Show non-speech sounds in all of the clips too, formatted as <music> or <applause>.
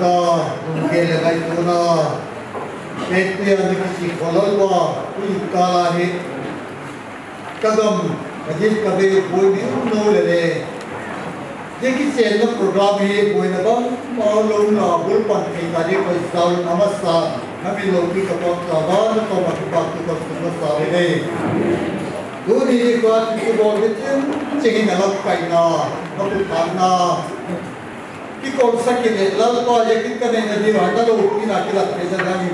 ta kum ke le gai tu na. Petu ya ni ki kolol wa ku kala he. Kadam ajit kabe koi ni no le le. देखिए channel programme ये कोई ना बा और लोग ना बोल पाते हैं कार्य को इस्ताल नमस्कार हमें लोग की कपड़ा का बार तो बाकी बात को Who did it got to go with him? Chicken a lot by now, not to come now. कि कौन सा कि लल को यकीन करने नहीं रहता तो उठनी ना कि लगते जाएँगे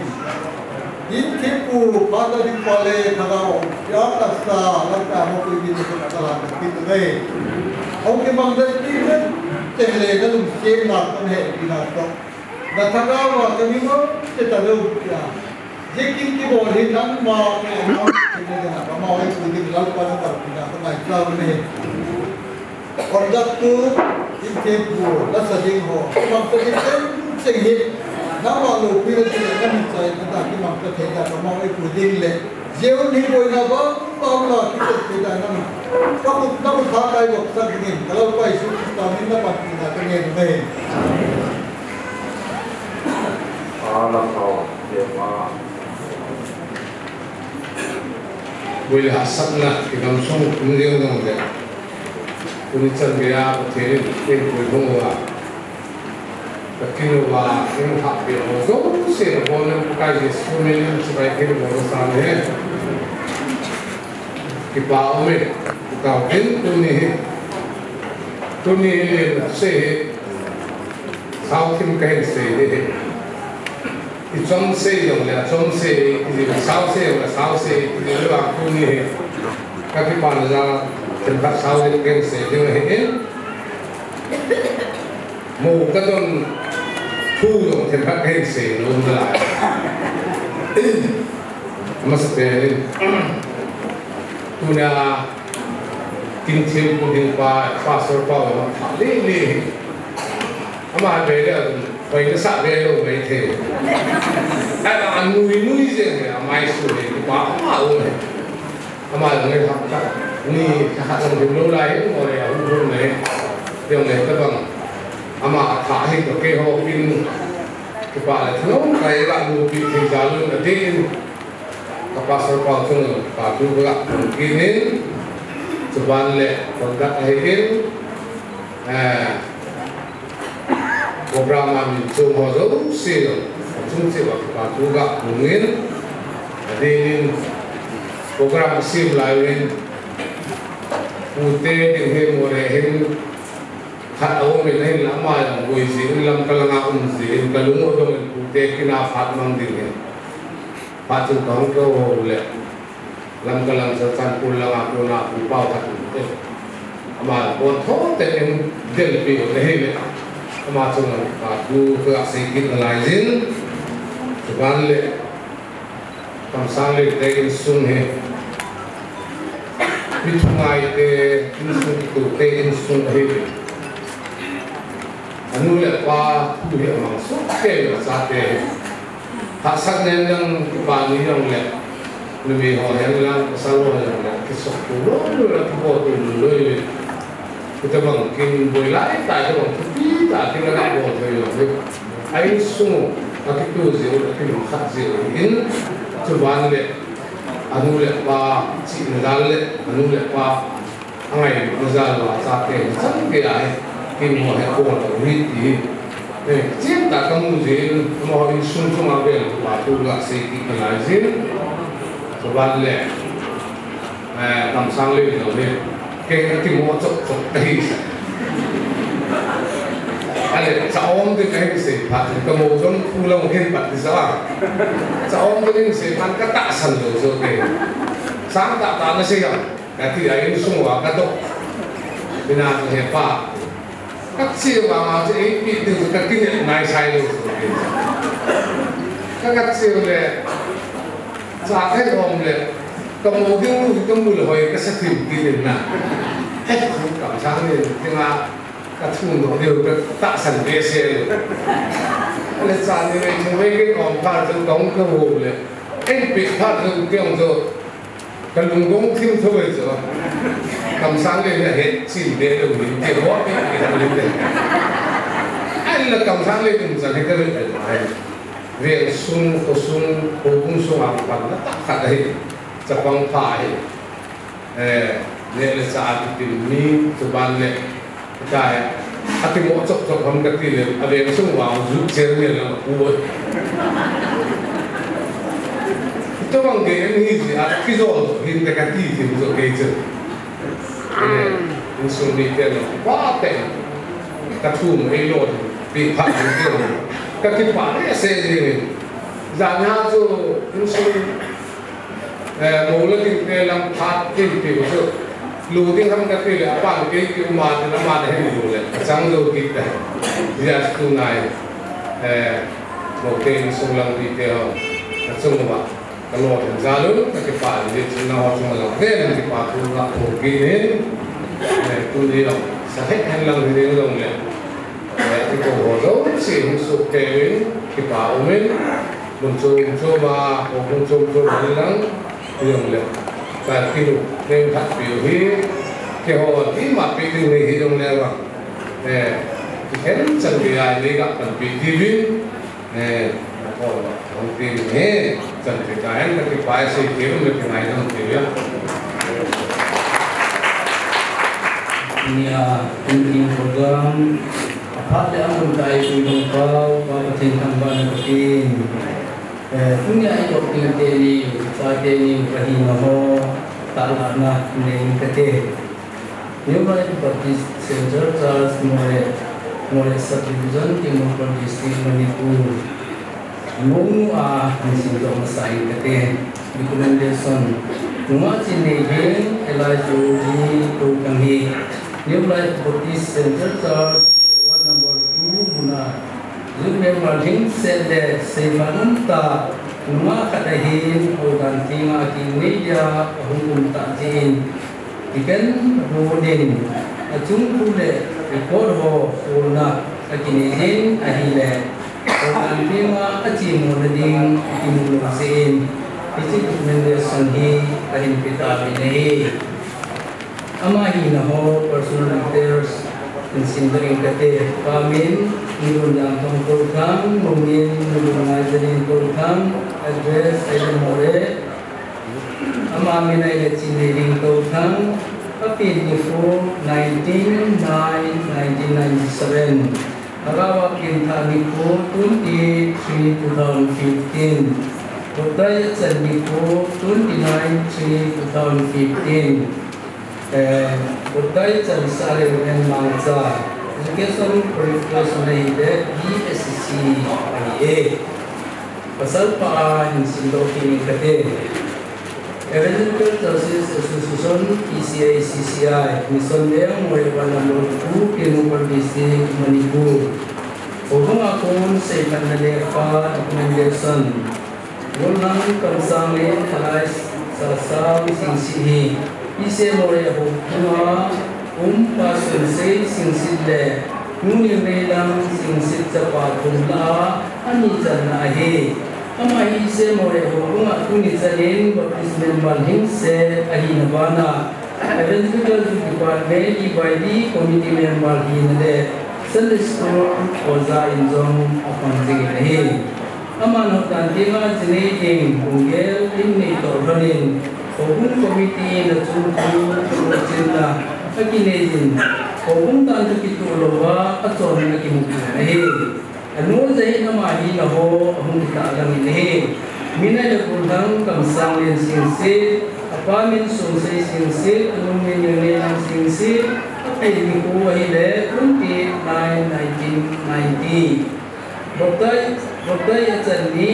दिन के को बाद दिन पहले खराब क्या लगता लगता हम कोई भी नहीं करता लगता कि तो नहीं और के मंदिर की है तेरे का तुम सेम नाटक है बिना तो न थका हुआ कभी वो ते तबे उठ गया Tekin ki bo he kan ma ke na ma ma o ku di lal pa ta ku na ta mai kla ne. Ordat tu in te bu la sa ding ho. Ma ko ke tem se he na ma lo pi le te kan ni sai ta ta ki ma ka the ta ma o ku ding le. Jeu ni bo na ba ma la ki te te ta na. Ka ku na ku tha kai bo sa ni ta lo pa isu ta ni na pa ki na ta ne ne. Allah Allah, Allah. واللي هيحصلنا يجمسوه من يوم ده وده ونتصل بيلعب تيرين تيرين كلهم بقى daquilo lá em um rapelo. Eu não sei, eu vou olhar por causa disso, o menino se vai querer gostar dele. कि बाव में गावेन तुने है तुने है से है साउथ में कहीं से है thì trong xe dùng là trong xe thì le xe là i xe thì nó là sao như thế các cái bàn ra tem ka sao de ken se như thế, mo ka con thu yong tem ka ken se lo na la mas pe tuna kinh thiên của thiên qua pha sơ qua mà thả lê lê. Mà về đó phải cái sạ về đâu vậy thế ai là ăn nuôi nuôi gì vậy mai sửa thì quá mà ôn này mà người học chắc ni hạt trong vùng lâu lại cũng ngồi ở vùng vùng này. Điều này các bạn mà, thả hình cái hồ pin cái bà là nó cái là mua bị thì giá luôn là tiền các bà sơ qua chung bà tu gặp cái nên seban le produk akhir program kami chung ho zo sil chung se wa pa tu ga mungin jadi ini program sim lain pute ding he more hin khat au me nei lama yang goi si lam kalanga um si kalungo do pute kina phat mang ding he pa chung tong ko le lam kalang sa san pulang ako na upaw ka te ama bon tho te em del pi o le le ama chung ka du ka se kinh lai jin ban le kam sang le te in sun he pi thungai te in sun tu te in sun he anu le pa tu he ma so ke la sa te ha sak ne nang pa ni nang le lebih orang yang selalu ada kisah kulo lah kita tu lỗi kita mungkin boleh lain tak ada tapi tak kita nak buat tu air semua tapi tu zero tapi makat zero ini cuba le anu le pa si nadal le anu le pa angai nazal wa sa ke sang ke ai kin mo he ko la ri ti eh jem ta kamu zin mo in sun sun abel pa tu la se ki kana zin sobat le eh tam sang le no le ke ti mo cái chok tai ale sa om de kai se pa ka mo jon pu long hen pat di sa sa om de se pan ka ta san lo so ke sang ta cái na se ya sung wa ka to bina he pa ka si wa ma se ai pi de ka ti ne nai sai lo so ke ka ka si le sa cái hồn cầm một cái mũi cầm mũi là hồi cái sắc thịt kia đến hết không cảm giác này nhưng mà cái thùng đó đều tạ sản về xe rồi. Là sản như này chúng cái còn pha trong đóng cái hồ liền. Anh bị pha trong cái rồi. Cái lùng gông thêm thôi chứ cầm lên là hết chỉ để được mình tiền góp cái cái thằng anh là cảm sang lên cũng chẳng thấy cái việc này việc sun có sun có cũng sun hàng phần nó tắt thật đấy. Chắc bằng phải eh là sao thì mình cho bạn này cái ati mo chok chok ham ka ti le ave sung wa zu cher me la ku to bang ge ni ji a ki zo hin ka ti ti zo ge je in sung ni te no pa te ka tu mo e lo bi pa ni ti no ka ki pa ne se ni za nya zo in sung eh mo la ti te lam pha ti ti zo lu tiếng không cái cái là bạn cái cái mà thì nó mà để lu lên. Sáng lu kịp đấy giờ tu này một tên sung lăng đi theo. Sung mà cái lọ thì ra các cái phải thì chỉ nào sung lang thế là cái phải tu là một cái nên tu đi đâu? Sẽ hết hành lăng thì đến đâu này cái cổ hồ dấu chỉ hình số kề mình cái bảo mình một số một số mà một số một số lăng thì đồng và khi được nên phát biểu hi cái họ tí mà bị tình này hi trong này mà nè thì cái sân bị ai đi gặp phần bị đi viên nè họ không tin nhé sân bị cái anh cái bài xây kiếm được cái này không hiểu Ini penting program apa yang mentai pun kau bapa tentang bana penting. sungai kopi teni sateni rahimo talana ne kate numeral publish centre charge Moreh Moreh subdivision के मोहन district Manipur मोनु आ missing तो मसाई कते रिकमेंडेशन नुमा चिने हेन एलाइजो जी तो कंगे numeral public centre charge Moreh one number 2 मुना Numemargin said that Semanunta Numa Kadahin Ogantima Kinweya Hukum Tajin Ikan Rodin Achung Kule Record Ho Urna Akinizin Ahile Ogantima Achim Rodin Kimulusin Ichik Mendesan Hi Ahin Pita Binahi Amahi Naho Personal Affairs Considering Kate Kamin Ibn Jantan Tulkan Mungkin Ibn Najri Tulkan Adres Ibn Mure Amma Amina Ibn Cineri Tulkan Kapit Nifu 1997 1997 Harawa Kinta Niku 23 2015 Kutai Cendiku 29 2015 Kutai Cendisari Menmangsa Kutai education qualification ಇದೆ B S C ಎ ಸ್ವಲ್ಪ ಹಿಂಸಿಂದೋಕಿನಿಕತೆ Evangelical Churches Association PCI CCI mission dem moiwa number 2 Kinupal district Manipur Ogong akon sa ipanale pa recommendation Wolang kamsamin halay sa sam singsihi Ise more ho kuma उनपासूनचे यूनिमेलम सिंसित पातुला अनि चन आहे अमाही से मोरे होगा तुनि चलेन बप्टिस्मेन मलहिंग से अही नबाना एवेंजुकल डिपार्टमेंट ई बाइडी कमिटी मेंबर ही नदे सलिस्को ओजा इंजोम अपन जिग रहे अमान होतान देवा जने टेम होगे इन्ने तोरनिन होगुन कमिटी नचुन को चिल्ला pagi ni je. Kebun tan tu kita lupa atau ni nak kemudian ni. Anu jadi nama ini lah ho, anu kita alam ini. Mina yang kurang kemasan yang sensi, apa min sensi sensi, anu min yang ni yang sensi. Apa ini ku wahide kunti nine nineteen ninety. Bukti bukti yang ni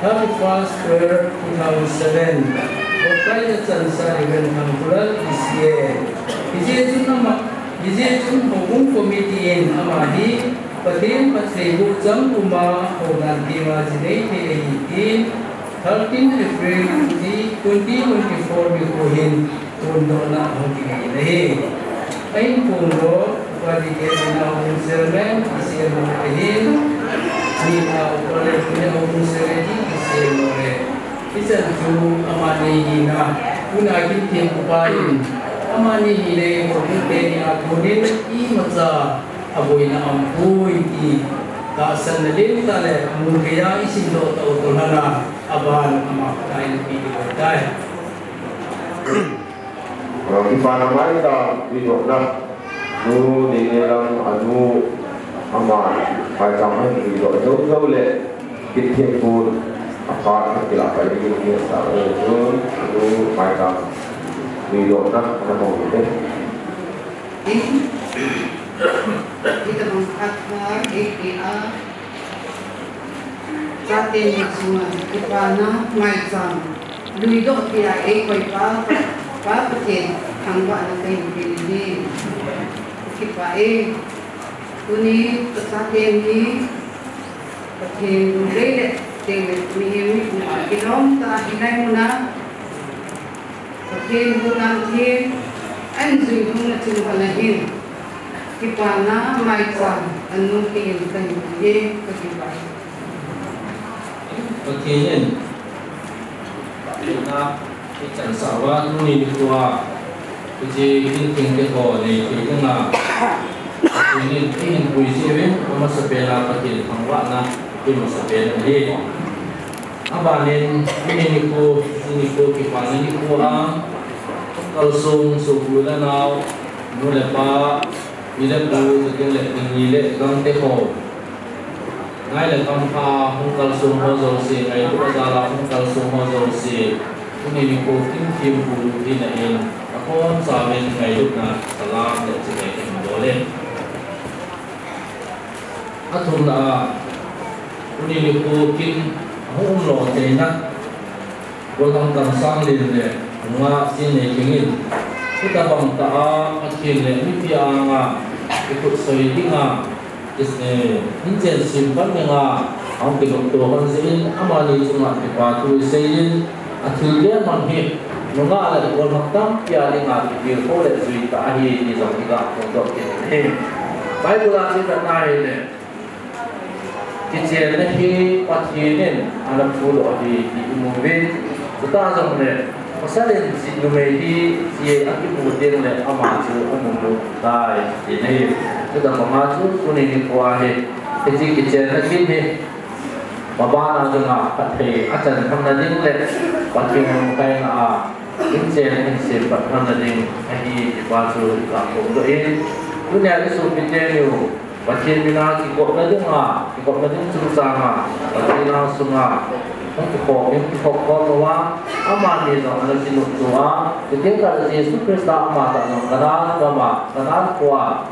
Public Transfer 2007 Hokkaido Chansaringan Hangkural Isye Izye Chun Ama Izye Chun Hogum Committee in Amahi Padim Patribu Chang Uma Hogan Dima Jinei Tehi 13 April 2024 में कोहिन कोंडोना होगी नहीं इन कोंडो वाली के बिना उनसे में इसे में कोहिन बिना ऊपर लेने उनसे की hokung seredi isi mo re isa ju amane hina kuna kin kupai amani hile ko te ni akunin i maza aboina na ampui ti ka san na lim ta le mu kaya isin do ta to hana aban ama kain pi ko dai Di mana mai dah di dokter, nu di dalam anu amal, macam mana di dokter jauh jauh le, kita pun apa kita apa lagi ni sekarang tu, nu macam di dokter mana mau kita. kita mengatakan APA Jati ni semua Kepana Lui dok dia eh koi pa Pa petin Tangwa na kay Pilipin Kipa eh Kuni Pesatin ni Petin Lele Tinggal Mihimi Kilom Ta hinay mo na Petin Bukan Tin Anzui Muna Tingkalahin Kipana Maitsan Anu Tingin Kayo Ye Kagibay Pagkinin na ikan thì nuni dikwa Kuji kinting keko ni kaya nga Pagkinin ihin puisi rin Kama sa pera pakin pangwa na Kima sa là li Abanin Ini ko Ini ko kipana ni ko là Kalsong abalin na Mula pa Ila po sa kinlek Nilek Gang teko ngay là con pha không cần sung le dầu xì ngay lúc ra là không cần sung ho dầu xì cái này mình cố kinh thêm phụ đi này in và con sa bên ngay lúc nào salam để chỉ ngày cái đó lên à thùng là cái này mình kinh lo thế na cô tâm tâm sang liền để nga xin này kinh in kita bang ta akin le mi pia nga. Ikut soi di nga. Isne hinjen simpan nga ang pinagto kan sin amani sunga ti patu sayin athil de man hi nunga ala ko maktam pia ni nga ti bil ko le zui ta hi ni zong ti ga ko do ti he bible la ti ta na he le ti che ne hi pathi ne ala fu lo hi ti mu ve ta zong le Masalin si nume hi si aki mu den le ama chu amu mu dai ti ne kita mengacu kuning ni kuahe jadi kita nak gini bapa nak dengar pakai acan kena ding le pakai mungkai na ince ni se đi, ding ahi làm kampung tu ini dunia ni so pinjam ni pakai mina kikok na dengar kikok na ding susah pakai na sunga untuk kok yang kikok kok tua aman ni dong ada sinuk tua jadi kalau Yesus Kristus amat tak nak kenal kama kenal kuat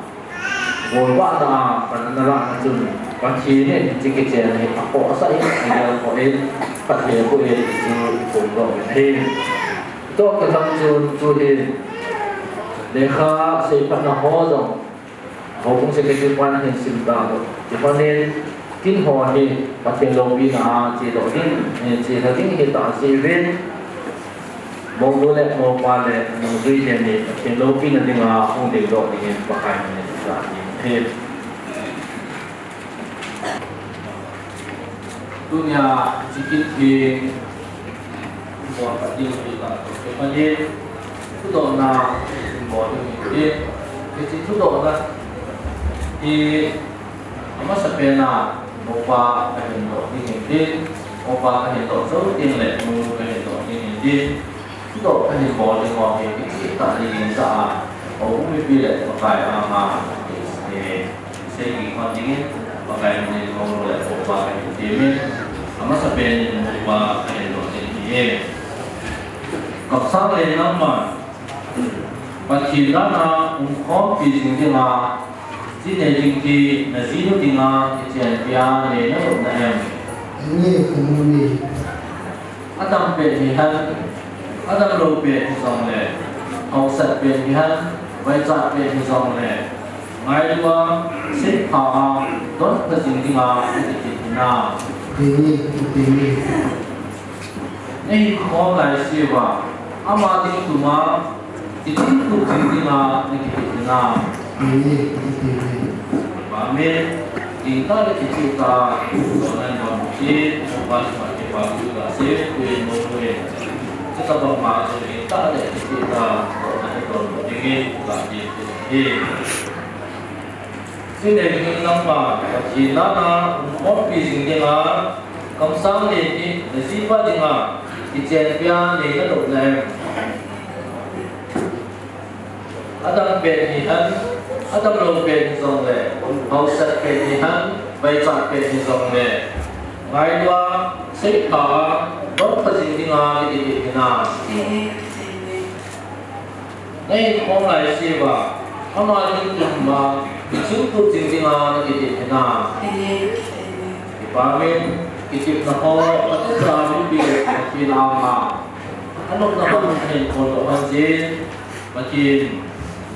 我话呢，反正那那就完全呢，这个钱呢，我使你个我呢，不也不也就工作的，多个 hopong se ke kwan hen sim ta do ti pa nên kin ho thì pa tiền lo bi na chỉ do ni chỉ ha kin hiện tại chỉ ven mong bo le mo pa le mong zui le ni te lo bi na ding a hong de do ni pa kai ni ta ni he dunia cái di buat tadi bila tu sebenarnya tu dona cái ni dia itu tu dona di ama sepena mopa kahin do di hindi mopa kahin do so tin le mu kahin do di hindi itu kahin buat di buat ini kita di sa oh mi pi le pakai ama eh segi kontingin pakai ini mau le mopa kahin di ama sabihin mo ba kayo doon hindi kapsa le naman pagkila na kung kopi hindi nga sinelingki na sino tinga ityan piya le na yun na em ini kumuni at zinalinki naziru tinga ijabia lelo naem. Ini kumuni. Adam pelihan, adam lo pelihong le, kausat pelihan, wajah pelihong le. Ngai dua sit haa, don pesin tinga ijitina. Ini ini. Ini kau lai siwa, amating tuma, ijitu tinga ijitina. Ini ini. Ti mo ba ma ti ba ku ga se ku e mo ku e kita bermaksud kita ada kita ada ingin lagi ini sini ingin nama Cina ta mobil ini na kamsang ni ni siapa dengan ijen pian ni để udah ada penihan ada belum pen song le hausa penihan baca pen song le ngai dua để xin qua thì sinh thì trên gì thì nó đây lên ở xem vào thì anh atau belum ke Nisongme? Ausat ke Nihan, Baicak ke Nisongme. Ngaidwa, Sikha, Berpezintinga di Ibibinas. Nei kong lai siwa, Ama ni tumma, Bicutu zintinga di Ibibinas. Ibamin, Kitip na ko, Pati sa amin bigay ng kinama. Anong nakamitin ko doon din? Makin,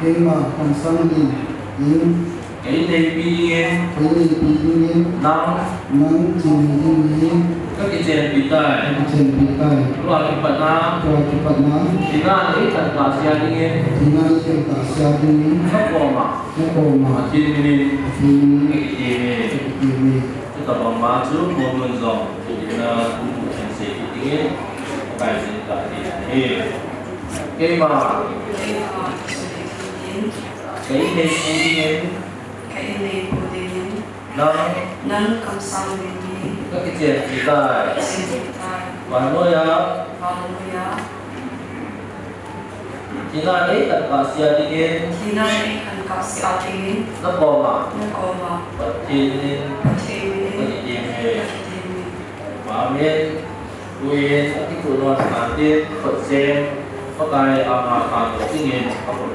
Hema concerning in NAB의 NAB의 낭, 낭 진리의 kegiatan vital keluar kipatna keluar kipatna dina ni tan kasia dingin dina ni tan kasia dingin sakoma sakoma jin ni jin ni kita bamba tu momen zong dina kuku sensi dingin kai sen ka ni eh kema ta bằng má trước một lần rồi thì là cũng thành sĩ cái bài gì. Cả thì cái mà cái này cũng đi nghe Kaili Budin nó Nan Kamsang Vini các cái chuyện bị tai Siditai và nuôi á Hallelujah thì na ấy là xe đi nghe Kina Ikan Kasi Atingin nó qua mà. Nakoma và trên cái Patini gì này Patini mà miền quyền cái cụ nó sản tiên Phật xem có cái à mà phản của kinh nghiệm có một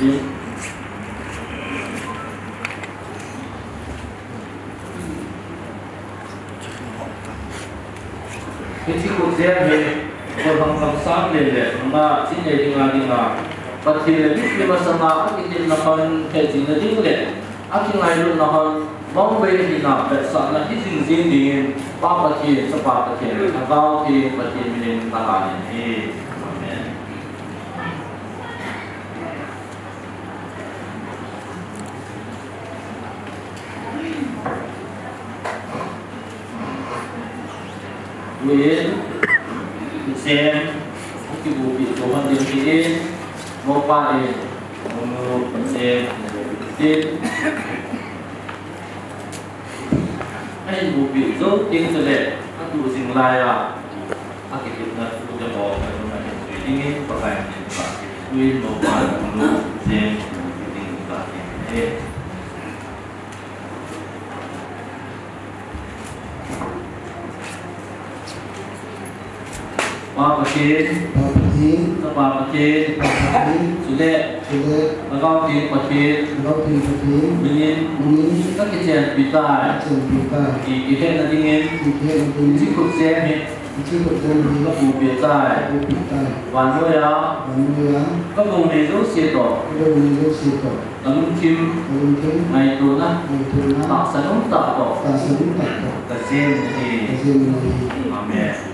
quyền cái chiếc cuộc xe thì một bằng bằng sáng lên lệ mà xin nhảy đi ngang đi ngang và thì là biết cái mà sáng nào cái gì là còn cái gì là đi lệ ác cái ngày luôn là còn mong về thì nào để sợ là cái gì gì đi bao bát thì, sắp ba bát thì, thằng cao thì bát thì mình ta làm thì ni sen ki bu bi ko han din ki mo pa ni mo mo se ti ai bu bi zo tiếng se le à a ki ki na tu de mo ma ma ni su ti ni pa ka ni pa ni mo pa mo se ti ni มาปะจีนมาปะจีนตะปาปะจีนปาปะจีนสุเดชสุเดชแล้วก็จีปะจีนแล้วก็จีปะจีนมินินมินิก็กิจกาปีตาเจนปีตาอีกิเทนนั่นเองอีกเทนนั่นเองที่คุณเจมเนี่ยที่คุณเจมนี่ก็ปูเปียตาปูเปียตาวันด้วยอะวันด้วยอะก็ลงในรูปเสียต่อลงในรูปเสียต่อตะลุงทิมตะลุงทิมในตัวนะในตัวนะตัดสะดุ้ตัดต่อตัดสะดุ้ตัดต่อตัดเส้นี่ตะเส้นี่อาเมน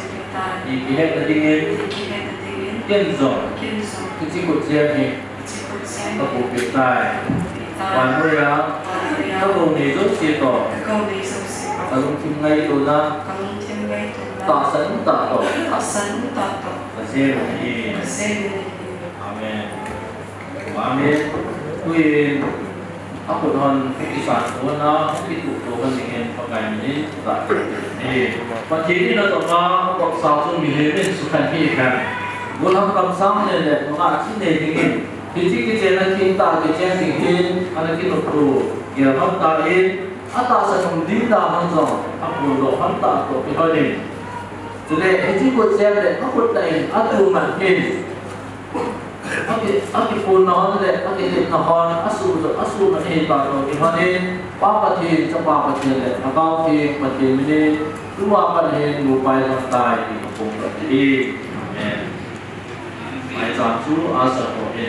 dikihin kenzo kecil kucian ni aku pitai hoàn rồi á. Các đồng này rất xịt tổ và đồng chim ngay tổ ra tỏ sẵn tỏ tổ. Và xe một gì amen. Amen. Quý aku don kisan ko na kitu to kan dengan pakai ini tak eh pagi ini na to ma ko sa su mi le ben su kan hi kan gulam kam sam ne le ma chi ne dingin Hiji ki jena ki ta ki jen ki hin ana tu ya ham ta in ata sa nong din aku lo ham ta to ki ni Jadi hiji ko le aku ta in atu man hin aki na le aki le na hon asu asu na he ba ro ki hone pa pa thi cha pa pa thi le na ba thi pa thi mi ne tu wa pa le nu pai na tai ki ko pa thi amen mai cha chu a sa ko he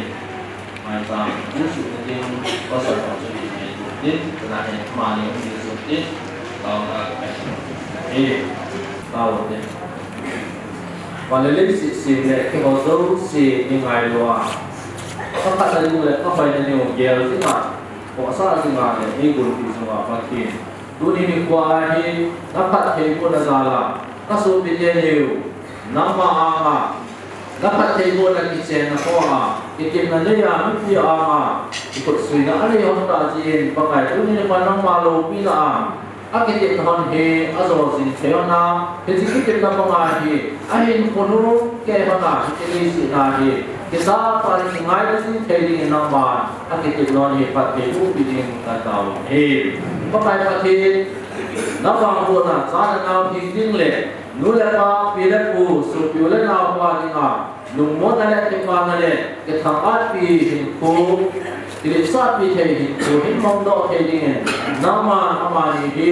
mai cha mu su ne ding pa sa ko chu ni ne tu ne na he ma ne ni su ne ta na ka he ta wo ne wanalip si si le kingozo si ningai loa kapa tani le kapa tani o gel si ma o sa si ma le ni guru ki so ma pa ki tu ni ni kwa hi na pat he ko na za la na so bi ye ye u na ma a ma na pat he ko na ki che na ko ma ki ki na le ya mi ki a ma ki ko sui na ale yo ta ji pa kai tu ni ma na ma lo pi la a akiri kahon he azor si theona he jiki ke na ponga hi ahin ponuru ke hona hikili si na hi kisa pari ngai si theli na ma akiri non he patte u bidin ka taw he pakai pathi na bang ro na cha na na hi ding le nu le pa pi le pu su pi le na wa ni na lu mo na le ke pa na le ke thang pa pi hin ko ti le sa pi the hin mong do ni hi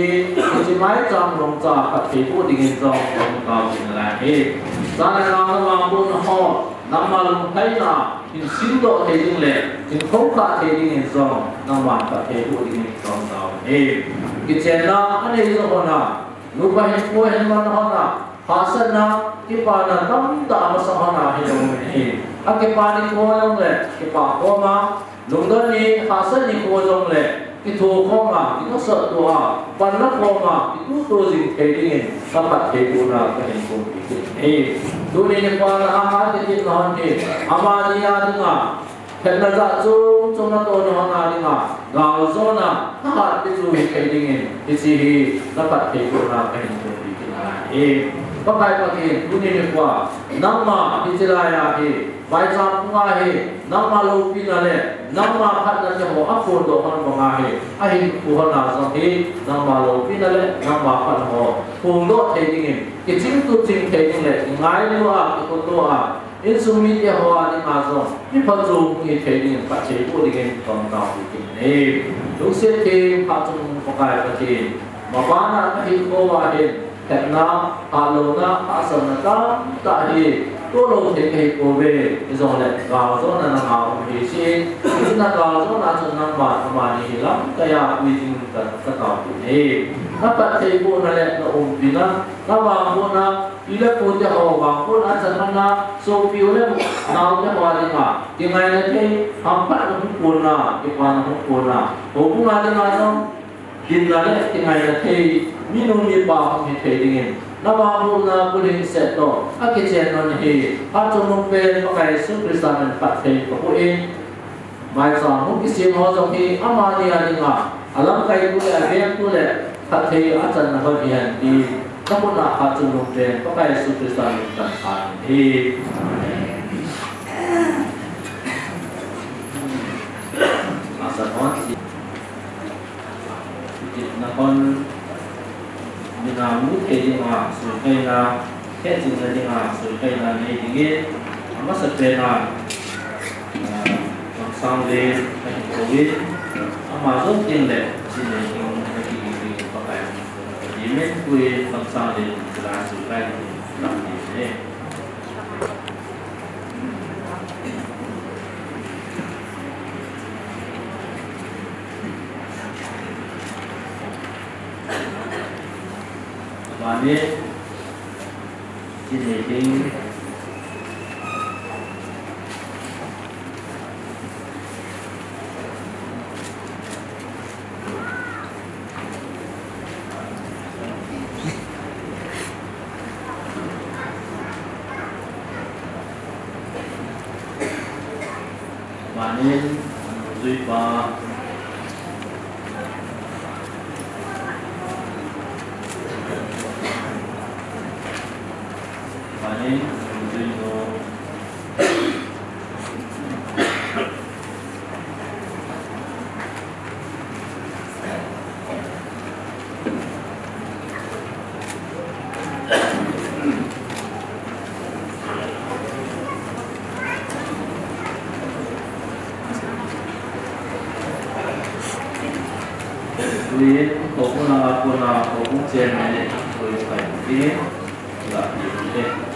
ki mai chang rong cha ka thi pu ding rong ka ni. La he sa na na ho na ma lung na hin sin do the ding le hin khong ka the ding en zong na ma ka the na ane na lupa hin ko hin man hona na ki na tam ta ma sa hona hi lo ni a ki pa လုံတော့နေဟာစနေကိုဇုံလေဒီထိုခေါငါဒီတော့ဆတ်တော့ဟာပန်နခေါငါဒီတို့တို့စီထေဒင်းသပတ်ထေကိုနာကနေကိုဒီနေတို့နေကွာအာဟာတိတိလောင်းနေအမာဒီယာဒငါခဏသာဇုံဇုံတော့နောငါဒီငါဂေါဇောနာဟာတိဇုံထေဒင်းဒီစီသပတ်ထေကိုနာကနေကိုဒီနာအေပပိုင်ပကိဒုနေကွာနမ္မာပိစရာယာဟေ b a i a n g a he n a m a l u p i n a l e n a m a h a n a che o apur do han g a he ahi ku han a z a he nama lo pina le nama khat mo pung o t e i n g he i t i n tu t i n t e i n g le ngai lo a ko to a in su mi ye ho a ni ma zo ni pa zo ki t e i n g pa che ko d i g he tong a ki ki ne lu se ke pa chu ko ka ka che ma ba na hi ko a he แต่น้ำอาโลนาอาสนะตาตาเฮ zo na na ma hi si ni na ga zo na chung na ma ma ni la ka ya wi jing ta ta ka ki ne na pa che bu na le na um bi na na wa bu na ila ko te ho wa ko na sa na na so pi cô na te ho le ma ti mai nào te ham pa na ko na ti pa na ko na ho bu na le na so din na le ti mai na te mi no mi pa mi te ding na wa bu na ko le se to a namabruna kuli setno akichen non hi patumung pe pakai sukrisanan patte kapui mai sa mu kisim ho jong hi amani aninga alam kai kule avem kule patte achan na ho hian ti kapuna patumung pe pakai sukrisanan patte hi Masa kon, nakon 내가 무대가 술배나 해진사진가 술배나 내게 아마서 배나 정상대 고위 아마존 띵레 진행용 하기 위해 바꿔 요. 이메일 구의 정상대 그라 술배나 남기 네. 你边，这是已经。 주일 거고 나갔거나 거고 제일 많이 보일까 이게 가 있는데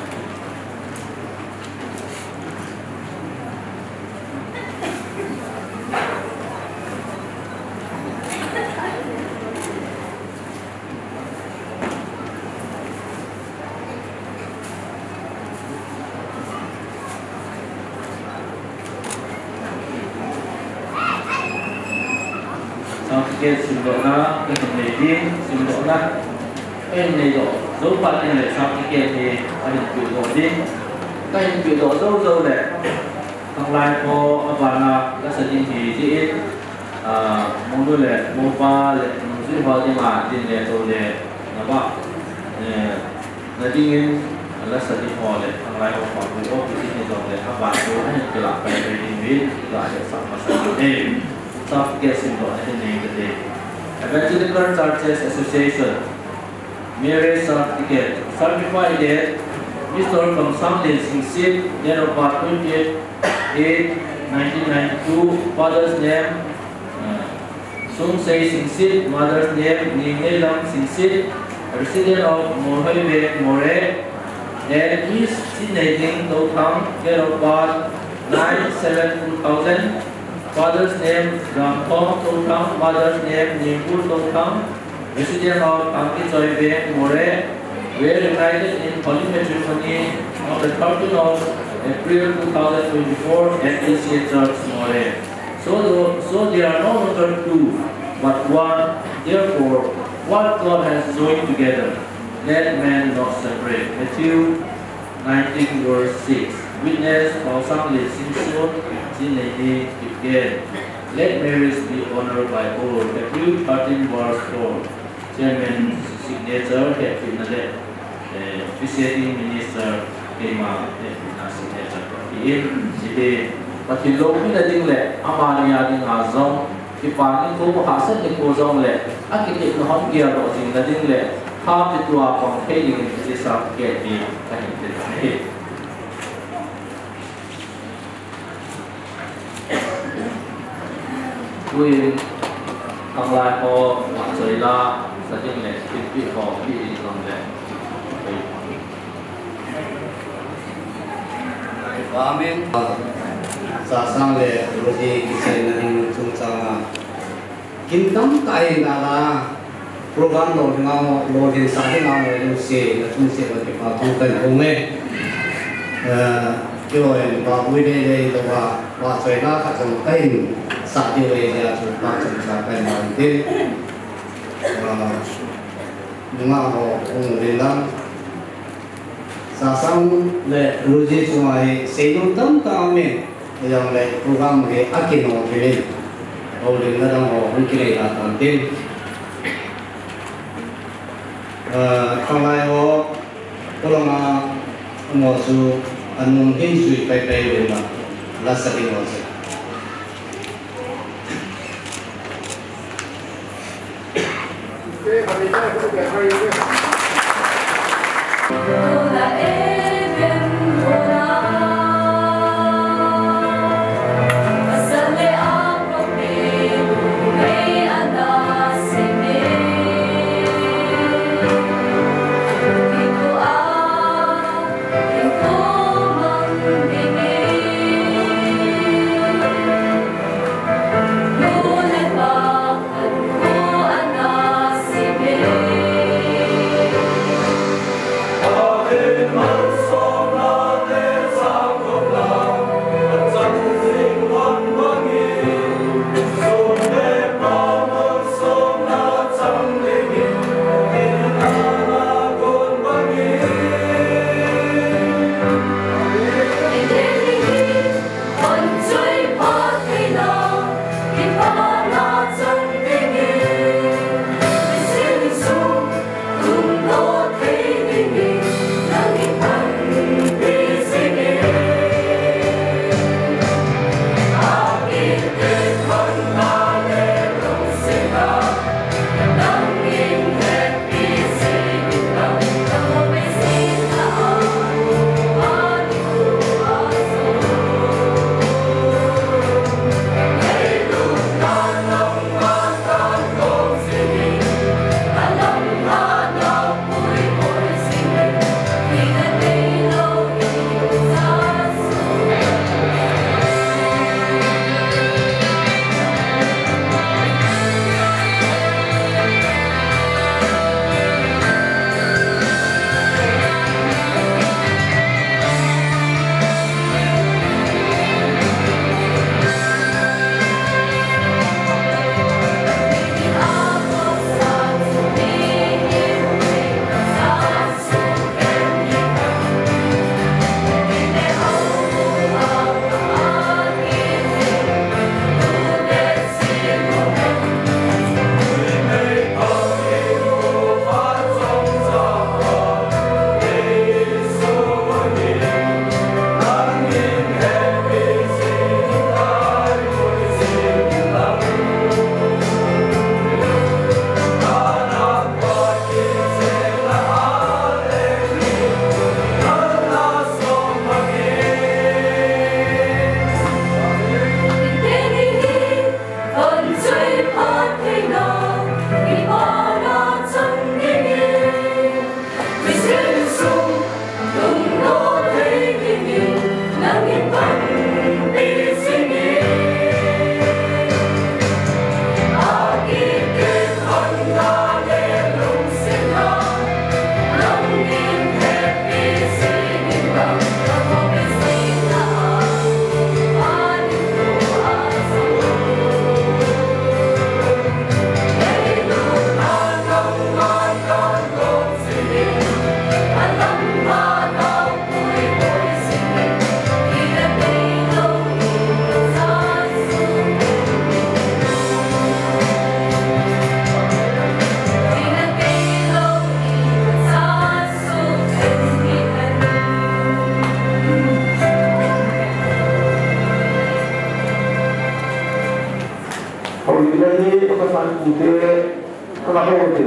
cái này rồi dấu phạt này sau cái kia thì anh bị lỗi đi cái bị lỗi dấu dấu để thằng lai có và là cái sự tình thì chỉ à mong đôi lệ mong pha lệ duy vào thì mà tiền lệ đồ lệ là ba là đi in là sự tình họ lệ thằng lai có phải có cái gì rồi lệ các bạn có hay cái là phải đi đi là để sắp mà sẽ đi soft gas involved in the name cái gì day. Current Churches Association, Mary Certificate, certified that Mr. Samlin Singsit, date of birth 28 1992, father's name uh, Sung Sei Singsit, mother's name Nine Lam Singsit, resident of Morhoive More, and is Sinating Tokang, date of birth 9 7 2000. Father's name Rampo Tongkang, mother's name Nimpur Tongkang, resident of Kangki Choibe More, were united in holy matrimony on the 13th of April 2024 at ACA Church More. So, so they are no longer two, but one. Therefore, what God has joined together, let man not separate. Matthew 19 verse 6. Witness suốt xin lễ đi again. Let marriage be honored by all. Matthew 13 verse 4. Chairman, signature head finale. Eh, Officiating minister Kema head eh, signature. In sidi patilo mi na ding le amani ya ding ha zong. Ki pa ni ko ha sa ni ko zong le a ki ti no hom gia ro ding na ding le ha ti tua pang pe ding ti sa ke ni ka ni ti vì thằng lai họ mặt trời la sẽ chính là cái bị họ bị làm lệ Amen. Sa sang le roji kisai na ning chung cha. Kim tam kai na la program lo nga mo lo din sa din nga mo lu se na chung se ba ki pa tu kai ho me. Ờ kêu em ba vui đây đây là ba ba choi na ka chung kai sa thì về là chúng ta chung cha kai ma din. dengar undang sasam le ruji sumai seyun tam tame yang le program ke akin ho kile ho le nadam ho unkile ka tantin kamai ho tolong mo su anung hin sui pai pai le na lasakin ho ちょっと気合いがいいですね。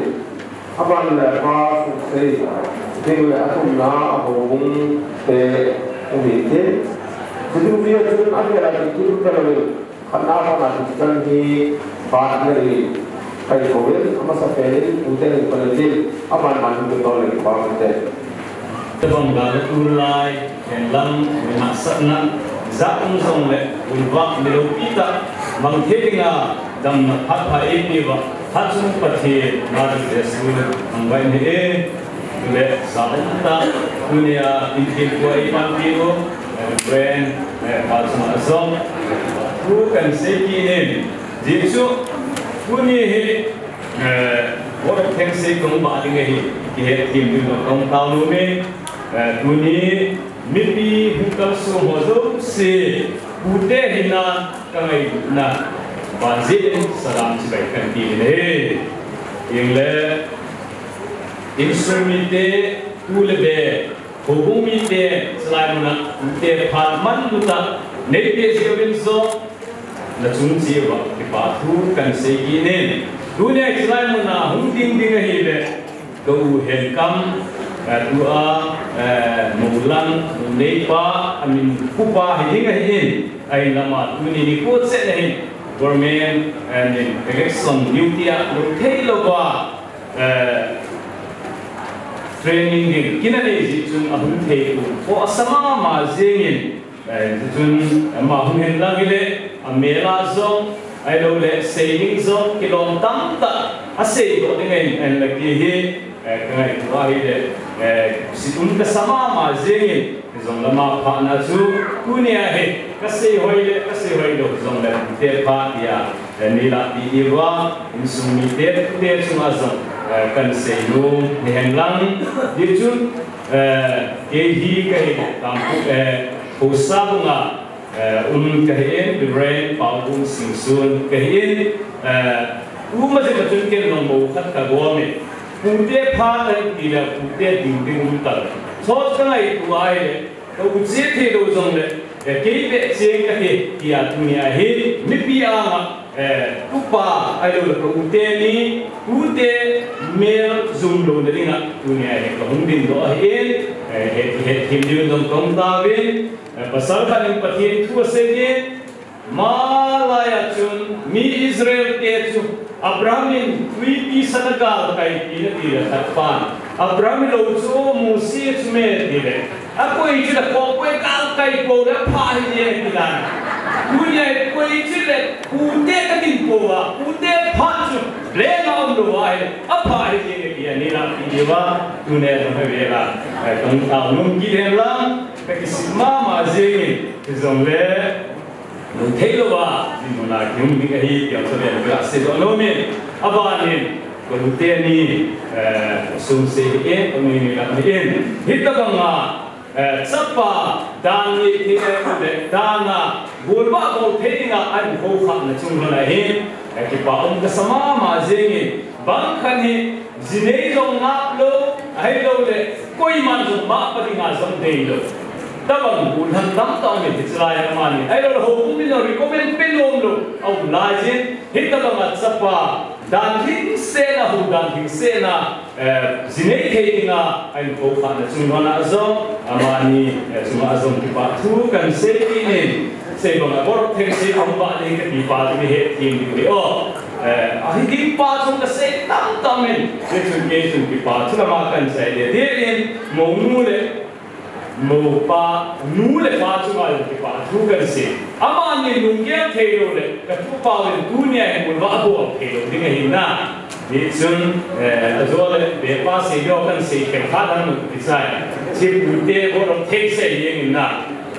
Tu kalau kenapa nak kita ni partner ni kai kowel ama sa pele uten palil apa man tu tole ki pa mate Tebang gala ulai yang lam menasakna zaung zong le ulwak melo pita mang helinga dam hat ha e ni hachung pathe nadu desu angwai ne e le zalanta dunia inti kuai pantiro ben hachung azom tu kan seki ne jisu kuni he और थैंक से कम बातेंगे ही कि ये टीम भी कम तालु में तुनी मिपी हुकम सो मजो से पूते हिना कमाई ना Bazilin salam sebaikkan ini. Yang le instrumente tulbe hubungi te selain mana te fatman luta nei te sebin so na chung siwa ke pathu kan se gine dunia selain mana hum ding ding hi le kau helkam dua mulang neipa amin kupa hiding hidin ai lama tuni ni pot se nahin government and election duty a thelo ba training din kina ne ji chung ahun the ko asama ma zengin uh, jun ma hun hen la gile amela zong ai lo le saving zong, kilom tam ta, ase ko dingen en la ki hi uh, kai wa hi de uh, si un ka sama ma zengin zong lama pha na chu kunia he ka se hoi le ka se hoi lo zong le te pha ya ni la ti i wa in sum mi te te chu à, zong kan se lu ni hen lang di cái ke hi ka hi tam pu e ho sa bu nga un ka hi the rain pa bu sing sun ka hi u ma se ka chun ke no mo khat ka go me pute pha lai ti la pute ding ding u ta so ka ngai tu ai तो उसे थे तो जंगल कई पे सेंग के किया दुनिया ही निपिया तुपा अयो तो उते नी उते मेल zoom लो ने रिंगा दुनिया है कहूँ दिन दो है है है हिम जो दम कम दावे बसर का ने पति थु से के मालाया चुन मी इजराइल के चु अब्राहम ने 20 सनकाल का इतना ने तक पान अब्रामिलोचो मुसीस में दिले अब कोई इचले कोई काल का इकोरे पाही ये दिला कुने कोई इचले कुने कदिन कोवा कुने फाच ले नाम लोवा है। अब पाही ये दिया नीला पीवा कुने हमें वेला तुम तालुम की देला पेकिस्मा माजे जमले Thầy lo ba, mình muốn là chúng mình cái gì, kiểu sao vậy? Mình sẽ lo mình, abba mình, kon te ni sum se e kon ni la in. Dan ni ti e de dan na gur ba ko te na chung na la hin ki pa um ka sama ma je ni ban kha ni ji ne lo nga lo ai lo le koi man zo ma pa ni na zam de lo. Ta ba gu dan dam ta me ti la ya ma ni ai lo ho um ni no recommend pe lo. Lo au la je hita ta ma dan hin se na hu, dan hin se na eh, zinei the nga ai ko kha na chung na zo amani chung eh, azom ki pa thu, kan se ki ni se ba ma bor the se am ba le ki ti pa ni he tim ni o a hi ki pa chung ka se tam tam min le chung ke chung ki pa chu ma kan se le de in mo le. Mo nu le mopa nule fachumal ke pa thukan se ama ni nungya thelo le ka thu pa le dunia e mulwa bo thelo ding hi na ni sun azol be pa se yo kan se ke kha dan nu design se pute bo rom thek se ye ni na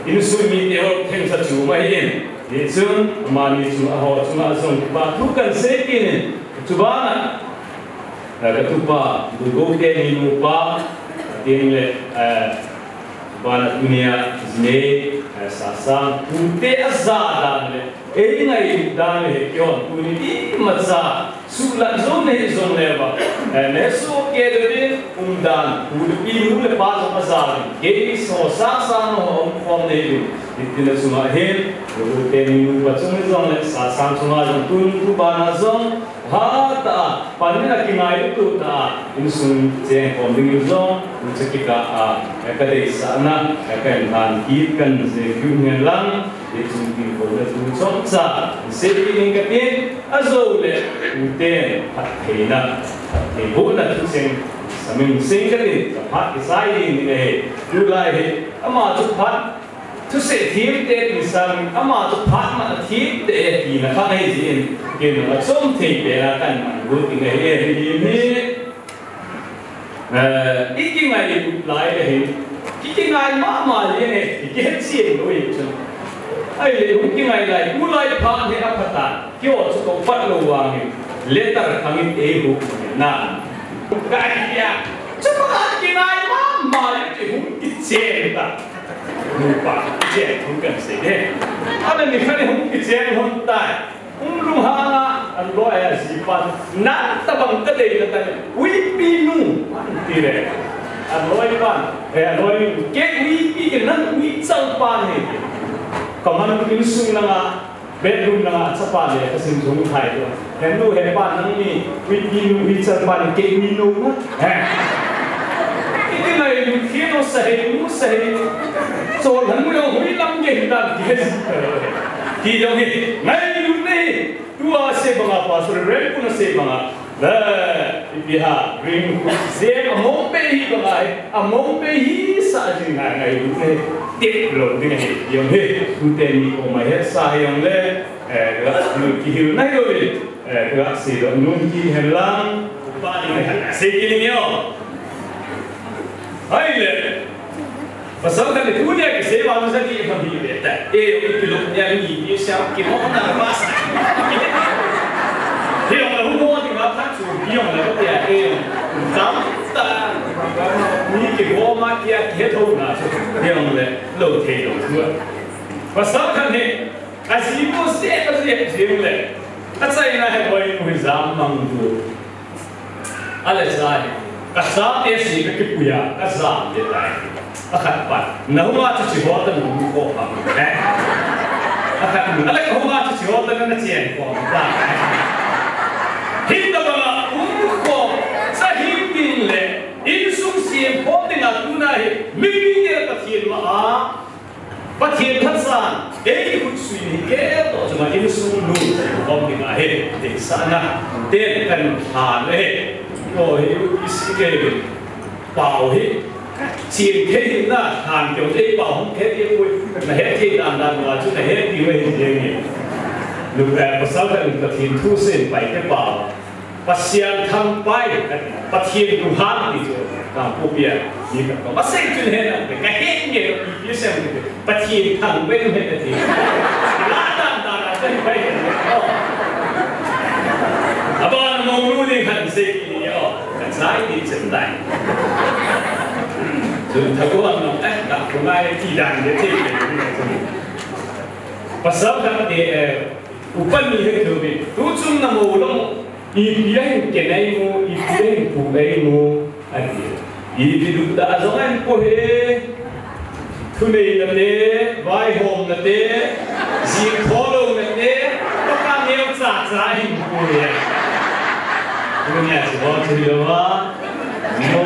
in su mi ne ho thek sa chu ma yin ni sun ma ni chu a ho chu ma sun pa thukan se ke ne chu ba na ka thu pa du go ke ni nu pa ding le Bana dünya ne esasa kurteza adamı e i n a i da me kyon kuni di matsa sula zone zone ba ne so ke de de um dan kuni pi mu le pa sa pa sa g e i so sa sa no um form de du itne suma he kuni te ni mu ba zone zone sa sa n suma zone kun ku ba na zone ha ta panina ki ngai tu ta in sun je form de zone un se ki ka a kadei sa na ka kan han ki kan se kyu ne lang để chúng ta có được tu chọn sa sẽ đi đến cái tiền azo le phát phát tu sinh. Sa mình cái gì phát cái sai đi này tu lại hết ama tu phát. Tu sẽ thiếp để đi sang ama tu phát mà thiếp để đi là khác hay gì? Cái nó trong thế để là cái mà vô tình cái gì gì này ít cái ngày lại đấy cái ngày mà mà gì này cái chuyện rồi ai le hung ki ngai lai ku lai pha ne a phata ki o chu ko fat lo wa ngi letter khangin e hu na ka ki ya chu ko ka ki ngai ma ma le ki hung ki che ta. Nu pa che hung kan se de ana ni khane hung ki che hung ta hung lu ha na an lo ya si pa na ta bang cái de la ta wi pi nu ti re an lo i pan e anh lo i ke wi pi ke nan wi chang pa ne common using langa bedroom langa sapa le kasim zong thai to then no he pa nang ni with you with sar pa ni ke ni no na ha itin lai ni khie no sahe mu sahe so lan lo hui lam ge hin dal ge ki jong hi nai ni ne tu a se banga pa so re kun se banga ve biha ring. Zem among pe hi ba ngai among pe hi sa jing ngai ngai lu ne tik lo ding he yom he ku te ni ko mai he sa yom le ga lu ki hi nai lo ni ga si lo nun ki he lang pa ni ha se ki ni yo hai le Pasal kan itu dia ke saya baru saja dia pergi beta. Eh, itu lo dia ni dia siapa kita nak pasal. أخذ هو ما تشي والله أنا تيان فوق in le in sung siem pom ding na tu na he mi mi ne ka thien ma a pa thien than sa e ki hu sui ni ke to chuma in sung lu pom ding a he de sa na te kan ha le ko he is ke pao he chien ke hi hàn kiểu thế bảo không thế ke ye ui hết he ke dan mà chứ là hết he ti we như vậy lúc ka pa sa ka ka thien thu sinh pai cái bảo pasian thang pai pathian tu han ti jo ka pu pia ni ka ko masai tu he na ka he nge pi sem ti pathian thang be he ta ti la dan da na sai pai aba mo lu ni kan se ki ni yo ka sai ni chen dai so ta ko an no eh da ko mai ti dan de ti ni. Pasal ka de upan ni he tu bi tu chung na mo lo ipilahingkenay mo, ipilahingpunay mo, ani. Ibidugda azangan ko he, tunay na te, vai home na te, zikolo na te, pakaneo sa sahin ko he. Ano niya, si Bon Chirilawa? No,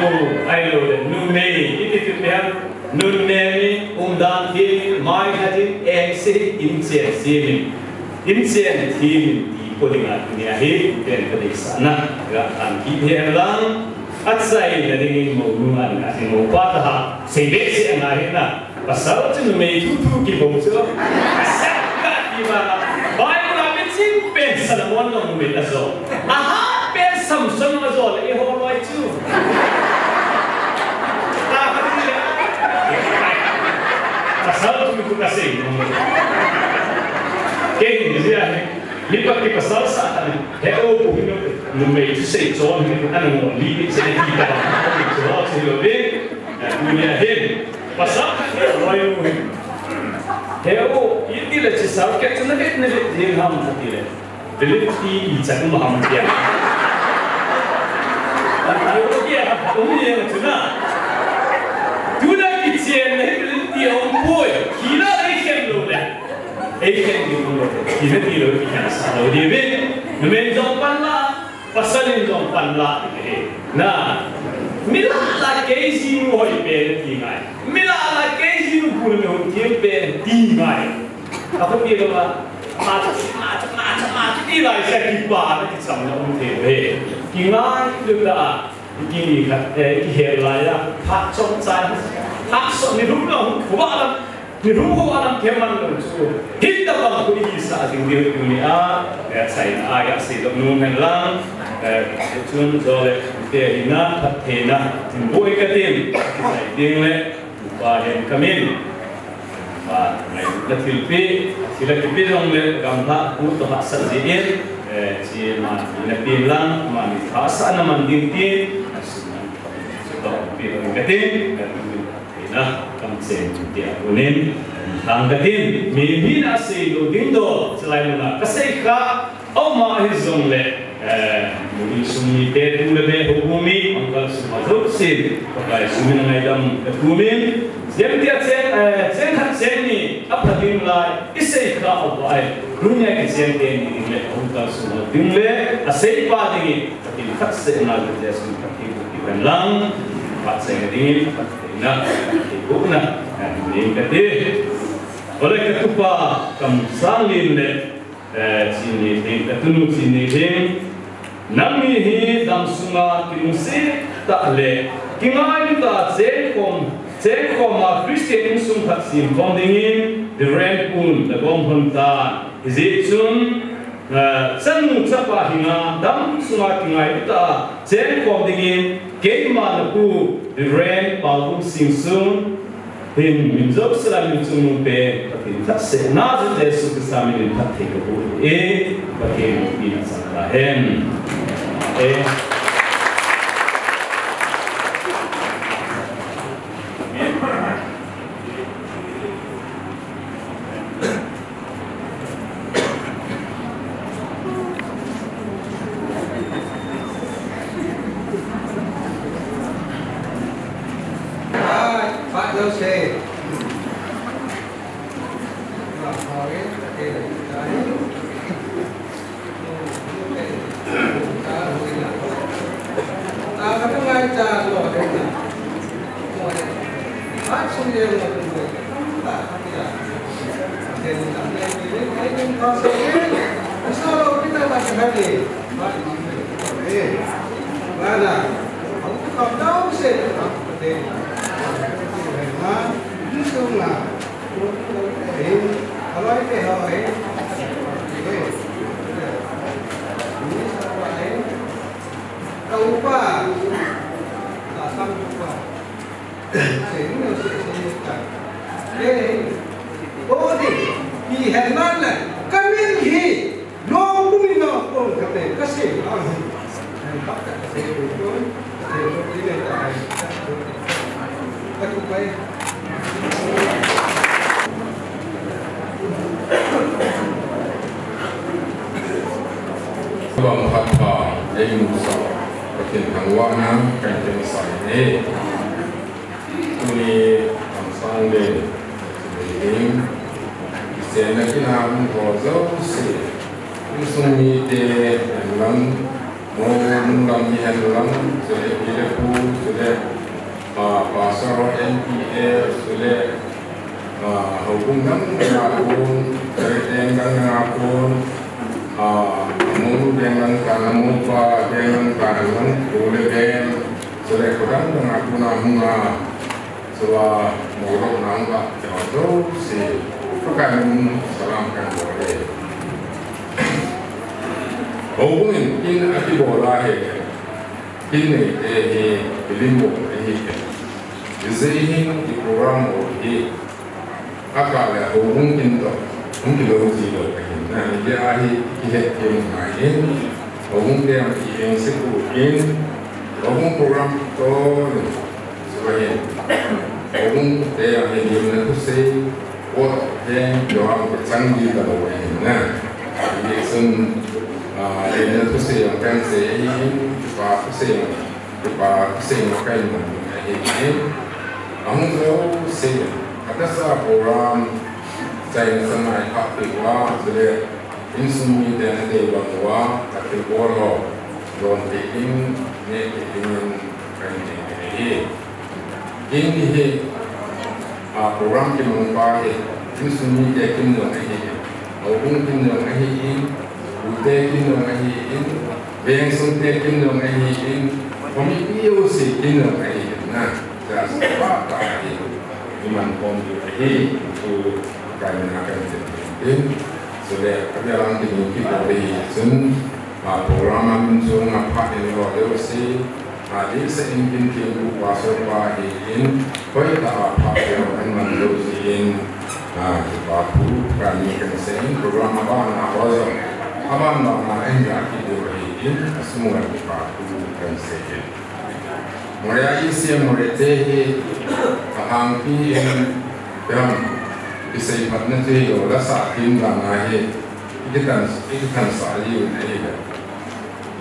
I know that. Nune, iti tutihang Nunnemi umdan tim mai hatin ensi insen simin. Insen timin kuningat niyahid din kadigsanak ang kipilang at sa ilalim mo gumawa ng ating upataha sa ibesi ang ahin na pasawat sa may tutuki mo so kasakka iba bayo namin simpen sa namuan ng umita so aha pen samson mazol ihoroy chu pasawat mo kasi kaya hindi siya Lipat kita salsa, he opu hino, no mei tu sei tsoa hino, ano mo lini, se ne kita la hino, tsoa se hino be, kunia him, pasal, royo mo hino. He o, yiti le tse sal, kek tse navet ne vet hino ham hati le, velit ti i tsa kuma ham tia. Ano kia, umi hino tuna, tuna kitsi ene, velit ti ham boy, kila, Eiken Gimulete. Diventi lo Picasso. Diventi, non mi do palla, passare in don palla. Na, mi la la chiesi vuoi bene di mai. Mi la la chiesi pure non ti è bene di mai. Ma poi mi va, ma ma ma ma ti dai se ti va, ti sa non ti è. Chi mai lo dà? Chi chi è la la? Faccio un sai. Faccio mi rubo un cuore. niruho alam keman ng gusto. Hindi pa ako hindi sa ating Diyo dunia, kaya sa inaya sa ito lang, kaya sa tun dole, kaya ina, pati na, timbuhi ka din, kaya dingle, upahin kami. At may natilpi, sila kipilong le, gamla, puto, haksan diin, si manapin lang, manitasa naman din din, at sinang pagkakasin, kaya dingle, sentutia kunin hangkatin mimina si ludindo selain mana keseika oma hizong le muli sumi te tule be hukumi angka sumazuk sin pakai sumi nangai dam hukumin Jadi dia cek cek kan cek ni apa tim lai iseika apa ai dunia kesian dia ni le angka sumazuk le asei pa dingin tapi tak senang kerja sumi tapi bukan lang pat sengadin na gukna ni kate ole katupa kam salin le chini te katunu chini le nami hi damsunga kinse ta le kingai ta se kom se kom a christian sum taksim kom dingin the ramp un the gom hon ta is it soon san mu cha pa hinga dam sunga kingai ta se kom dingin ke ma na pu the rain balgum simsun him minzop sala minsun pe patin ta se naz te su kisami din ta te ko e patin bina sala hem e Yang dia nak tu se, oh dan jauh macam di dalam ini, nah, dia sen, dia hidup nak tu se yang kan se, apa tu se, apa tu se yang kan ini, kamu tu se, Ada sa program, saya sama ikat tua, jadi insum ini dan dia buat tua, tapi orang, don't take in, ni take in kan ini. Ini a program ke mun ba ke sun ni ke kin da ake yi au kun kin da ake yi u te kin da ake yi ben sun te kin da ake yi kun yi o se kin da ake yi na da su ba ta yi iman kon da ake yi to ka yi na kan ce so da abiya ran ke mun ki da ake yi sun ba program mun so na pa ne wa da o se فليس يمكنك وسوف يمكن فإذا أعطى من مندوزين كتابه كان يمكن سين program أبان أواز أبان ما أن يأتي دوهين أسمع كتابه كان سين مريا إيسي مريته فهم في بهم إسي مدنته ولا ساكين دانه إذا كان إذا كان سالي ونعيه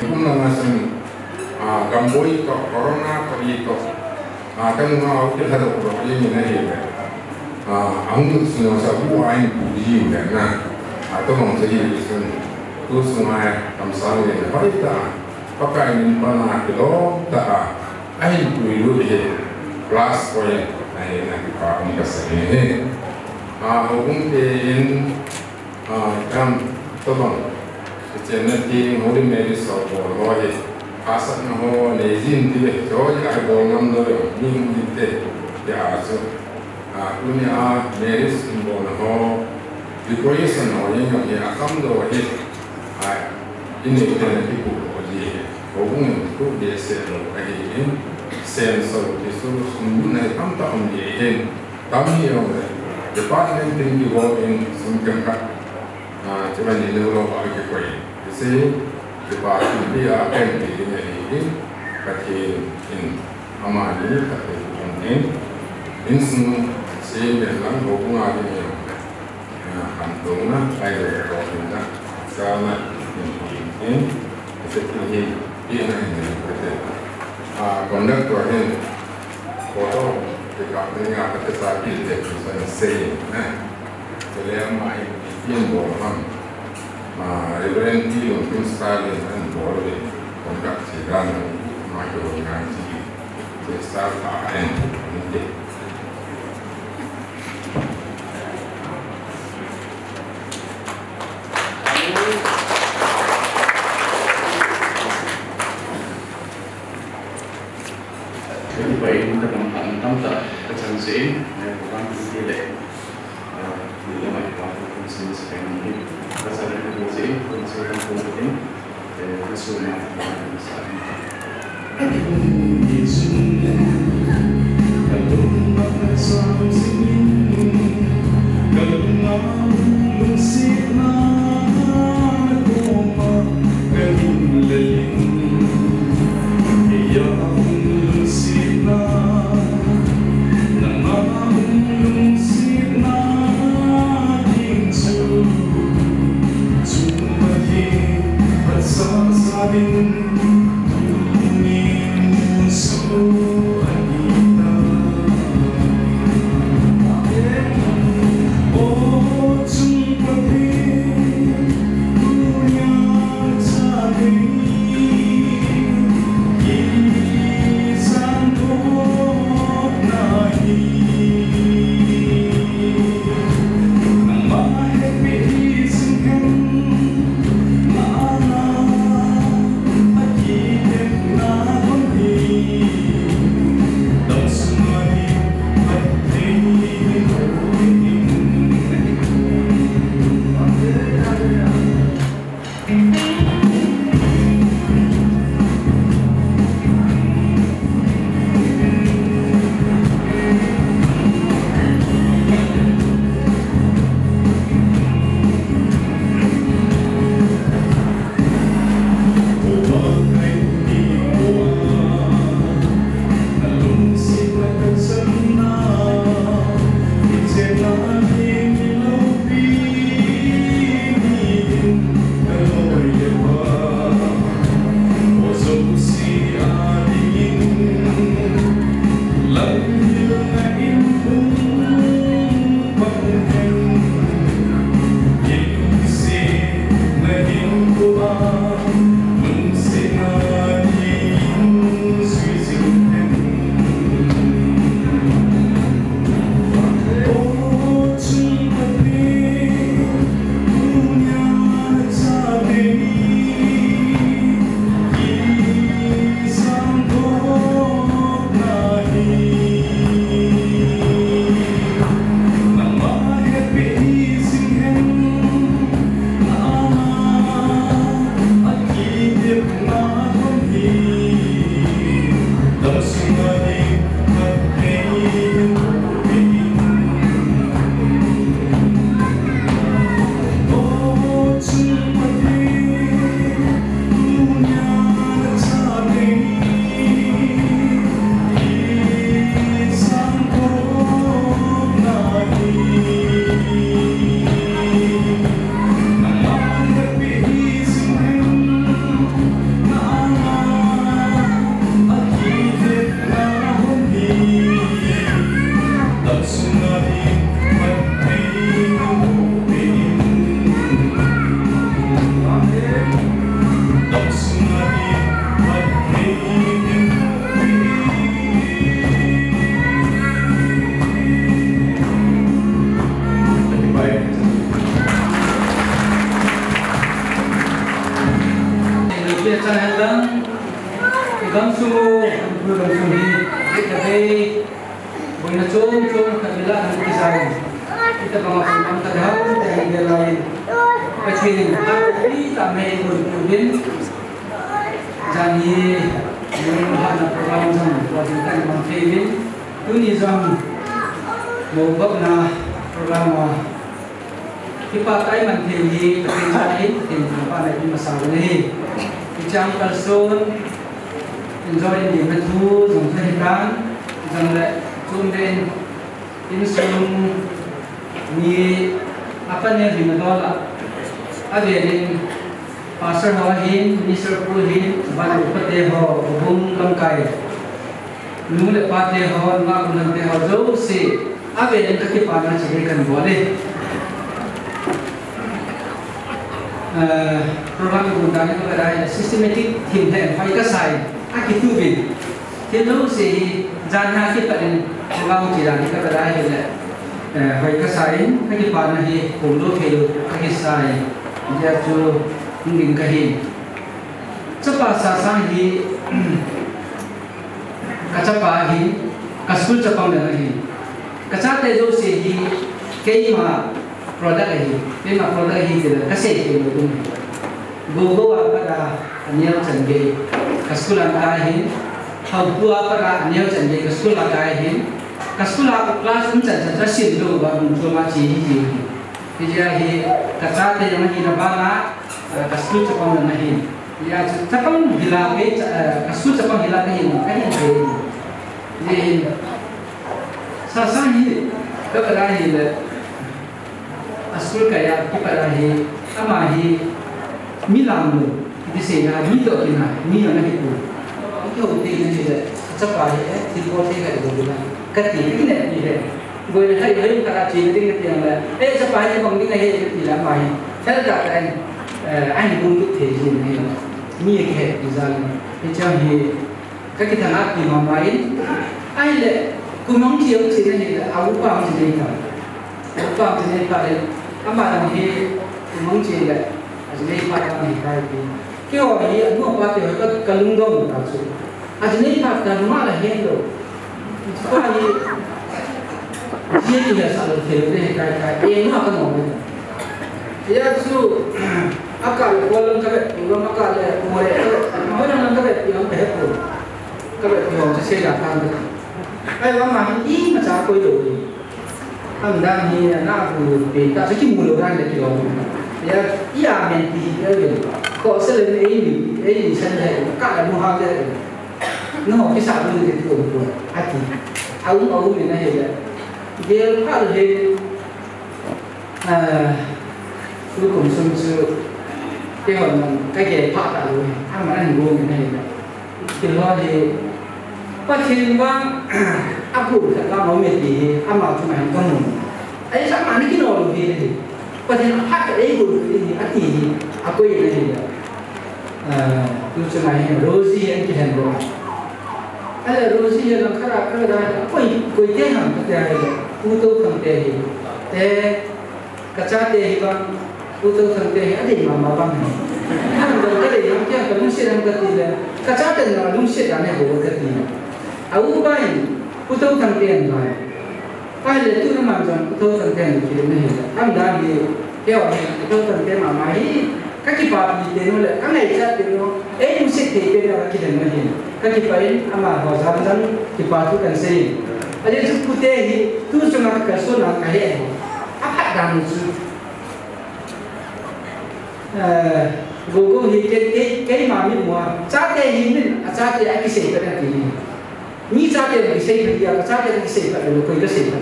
kuna masani a gamboi to corona to yito a kanu ma au te hado ko ye ni na ye a aung su no sa bu ai ni bu yi na na a to mo se yi su tu su ma ya kam sa ni na pa ta pa ka ni pa na ke lo ta ai bu yi lu ye plus ko ye na ye na ki pa ni ka se ni a ho kun te yin a kam to mo có cái của sẽ là cái thì à cũng à ti ngori me ri so bo na ho ne jin ti le jo ya bo ngam do yo ni ni te ya so a ku a sin bo na ho di ko yo do he a in te ti ku ji o bu ku de se lo a in sen so ti so sun na kam ta on ye he tam ni yo ne department thing you go in sun kan ka à cái cái bà thì bây giờ em thì cái cái in ama ni cái in in sun sẽ để lắng bộ cũng ai thì nhiều hành động nó in in sẽ thì cái này này cái thì à còn nước của hình có đó thì cả những cái cái sai cái để chúng ta xây nè cho nên mà yin bo ham ma reverend ti lo pin style en bo le contact si dan ma ko nga ti se star tận en ni Jadi baik untuk menantang tak kecansin, bukan so much. về được biết cho nên lớn gom su vừa đồng su đi biết là đây bởi nó chung chung thật là nó cái giàu kita pangasin ang tadhaw dahil galayin kasi hindi kami nagpudin jani yung mga napulang sa pagkakan ng mga kaibigan tunizang mabag na programa Ipakai mantehi ketinggalan tinggal apa lagi masalah ini. Ijam kalsun enjoy di betu jompekan jomle cunden insun ni apa ni di mana ada ni pasar hawahin nisar pulhin baru pete ho bung kamkai nule pate ho nak nanti ho jauh si abe entah kita panas jadi kan boleh program của đảng nhân đại systematic thiền hệ phải các sai ác kiến tư vị thế lúc gì gian hai cái bạn program chỉ đảng nhân đại hiện lại phải các sai các cái bạn này cùng đôi khi các cái sai gia chu những cái gì chấp ba sa sa hi kacapa hi kasul chapang này hi kacate do se hi cái mà product lagi. Memang product lagi je lah. Kasih je lah tunggu. Gogo apa dah anil cendek. Kasulah kahin. Hau apa dah anil cendek. Kasulah kahin. Kasulah kelas pun cendek. Terusin tu bang muncul ciri ini je. Kerja ni kerja yang lagi nampaknya eh, kasut cepat mana ini. Ya cepat hilang ke eh, kasut cepat hilang ke yang kan yang ini. Jadi sah sah ini kerja asul ka pada hi le askul kaya ki pada hi ama mi làm được thì sẽ là mi tự thì này mi là cái gì cái đầu tiên là gì đấy chắc phải thì có thể cái đồ là cái gì cái ni gì đấy người này thấy thấy cả chỉ cái cái tiền là ê chắc phải nhưng bằng cái này thì là mày thế là anh anh cũng có thể gì này mi cái hệ thì ra thì cho thì các cái thằng ác thì mà mày ai lại cũng mong chiếu chỉ là là áo quàng chỉ là áo quàng chỉ là phải các bạn thì mong chỉ là ajnei pa ka ni kai pi ke ho hi anu pa te ka kalung dong ta su ajnei pa ka ma la hen do ko hi ye ni ya sa lo te le kai kai e ma ka no ya su akal ko lang ka be ko ma ka le mo le ma na ka be pi ang ko ka be pi se la ka ai wa ma hi ma cha ko do ni am da ni na ku pe ta sa ki mu lo ran le ki lo ya iya menti ya ko selen ai ni ai ni san dai ka la cái ha dai à cuối cùng xong chưa? Cái hồi cái gì phát ra rồi. Ăn mà ăn luôn cái này thì lo thì có thiên vang. <clears throat> aku tak tahu nama dia, amal tu main kanu. Ayah sama ni kita orang dia ni. pasal nak hak dia ikut ini hati aku ini dia. Tu cuma yang rosi yang kita buat. Ada rosi yang nak cara cara dah. koi koi dia ham tu dia ni. kerja dia ni. Teh kacat teh bang. Kuto kante ni ada mama bang. Kamu dah kata yang kita lumsi dia kerja. Kacat ni lah lumsi dalam ni buat kerja. Aku bayar 구성상태인가요? 빨리 뚫으면 전 구성상태는 기억나요. 암다리 대화에 구성상태만 많이 các bà thì đến nó lại các ngày ra tiền nó ấy cũng sẽ thấy bên là khi đến nó hiện các chị bà ấy mà họ dám dám thì bà thu cần gì ở đây chúng cụ thể thì tu cho nó cả số nào cái hệ áp hạt đàn chứ Google thì cái cái cái mà mình mua cha thế thì mình cha thế ai cái gì cái này ni cha te ki se ka ya cha te ki se ka lo ko ka se ka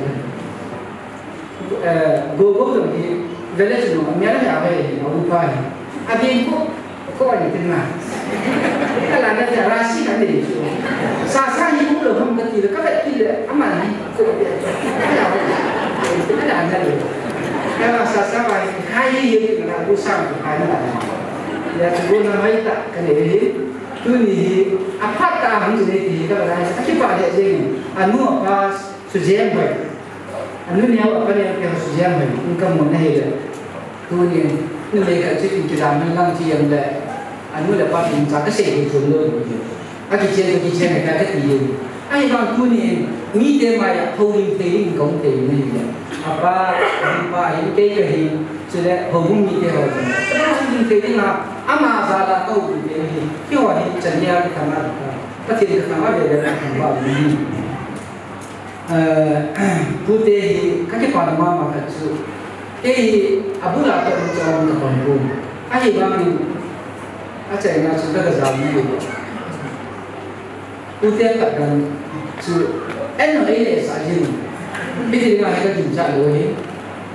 gogo lo hi village no mi ala ya ve na u pa hi a bien ko ko ni tin ma ka la na ya ra si ka ni su sa sa hi mu lo ham ka ti ka ve ti le ama ni ko ya ka la na lo ka la sa sa wa kai hi ka na u sa ka na ya tu na mai ta ka ni hi tu ni apa ta ham ni ti ka la ka ki pa de je ni anu pa su je mai anu ni apa ni ka su je mai in ka mo na hi le tu ni ni le ka chi ki da men lang chi yang le anh muốn là qua mình trả cái xe thì thường luôn rồi anh chỉ chơi cái chuyện này cái gì ai bằng tu ni mi te mai không lim te lim kong te ni apa apa ini ke cái hi ဆိုတဲ့ဘုံမှုမိတဲ့ဟောတယ်တမန်ကြီးခေတ္တမှာအမှားသာလာကောက်ပြီးတယ်ပြောရင်ဇနီးရခဏပတ်တိခဏပဲလည်းခံပါဘူး poder kake kwa mama katu eh abula ta mtawa mta kwa mbomu aje bani acha ina chukaka za mbomu poder ka kan su eno ile sa jini bidi ni ma ka kinja lo he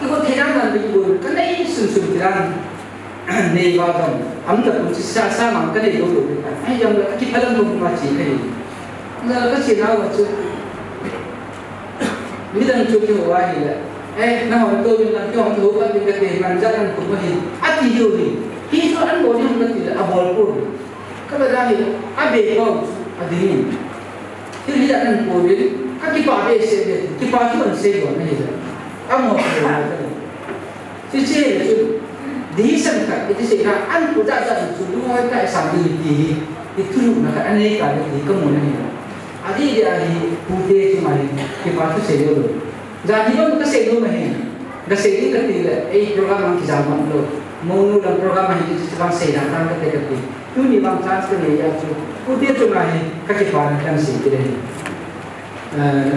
cái họ thấy rằng là bị buồn cái này sừng sừng thì rằng này vào rằng ấm tập cũng xa xa mà cái này đâu được ai rằng là cái phần đồng mà chỉ cái là cái chuyện nào mà chứ bây giờ chung cái họ ai là, ê, nó hỏi tôi là cái họ thấu cái cái cái mà chắc là cũng có hình à thì điều gì khi cho ăn bò thì không là à bò luôn các bạn ra thì à bể không à đi thì bây giờ ăn bò đến, các cái bà bê xe bê cái bà chú ăn xe bò này rồi 까먹었어 요. 지지 예수 디이상카 이디세가 안 부자자 주루할까 상디디 이투루나가 안에 가는 이거 뭐냐면 아디 이디 부대 주말에 그 바트 세요로 자기는 그 세요만 Kasi yung katila, eh, program ang kisaman lo. Munu lang program ang hindi sa kang say na kang katikati. Yun ni bang chance ka niya yato. Kuti ito nga eh, kakipanan kang sikire.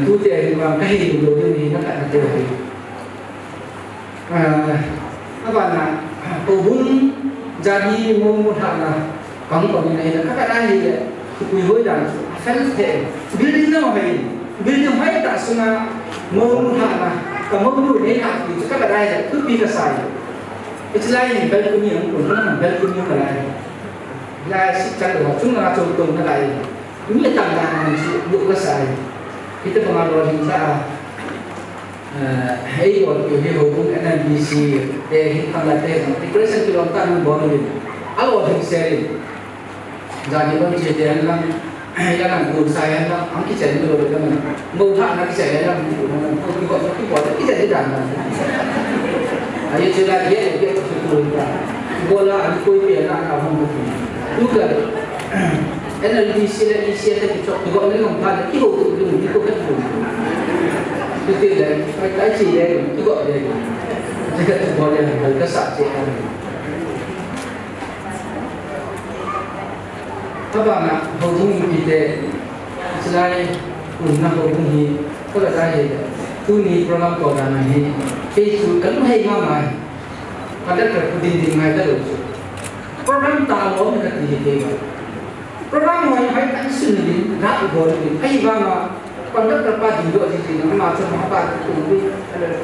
Kuti ay bang kahilo yun eh, nakakatiwa eh. Apa nak ubun jadi mau mudah lah kamu kau ni ni kakak dah ni kui hoi dah thì các bạn no hai building hai tak cái mau này thì kamu dulu ni nak itu kakak dah ni tu pi kasai It's like balcony ang kung ano balcony yung kalay. Dahil si Chad wa chung mình chong na kalay. Ini tang tôi ng lu rồi chúng ta hei waktu hei hubung enam bisi teh hitam la teh di present kita tak nak bawa ni alu apa yang saya ni jadi pun je dia ni lah yang nak guru saya ni lah angkit saya ni lah kan mau tak nak saya ni lah tu kau tu kau tu kita ni dah ni ayo cerita dia dia tu tu dia bola aku kau dia nak kau mungkin tu kan enam bisi la bisi tapi cok tu kau ni lompat ikut tu ikut tu ni kau kata tu tu dah mereka isi dia juga các bạn ạ, boleh mereka sak cekar apa cũng là hầu như có là ra gì tu ni program của đàn này ni sự cấn hay mà mà và tất cả tin tin ngay tất cả program ta lỗ mình là gì thế program này phải tăng sinh đến rap gọi đến hay và mà còn tất cả ba điều gì thì nó mà cho nó ba cùng đi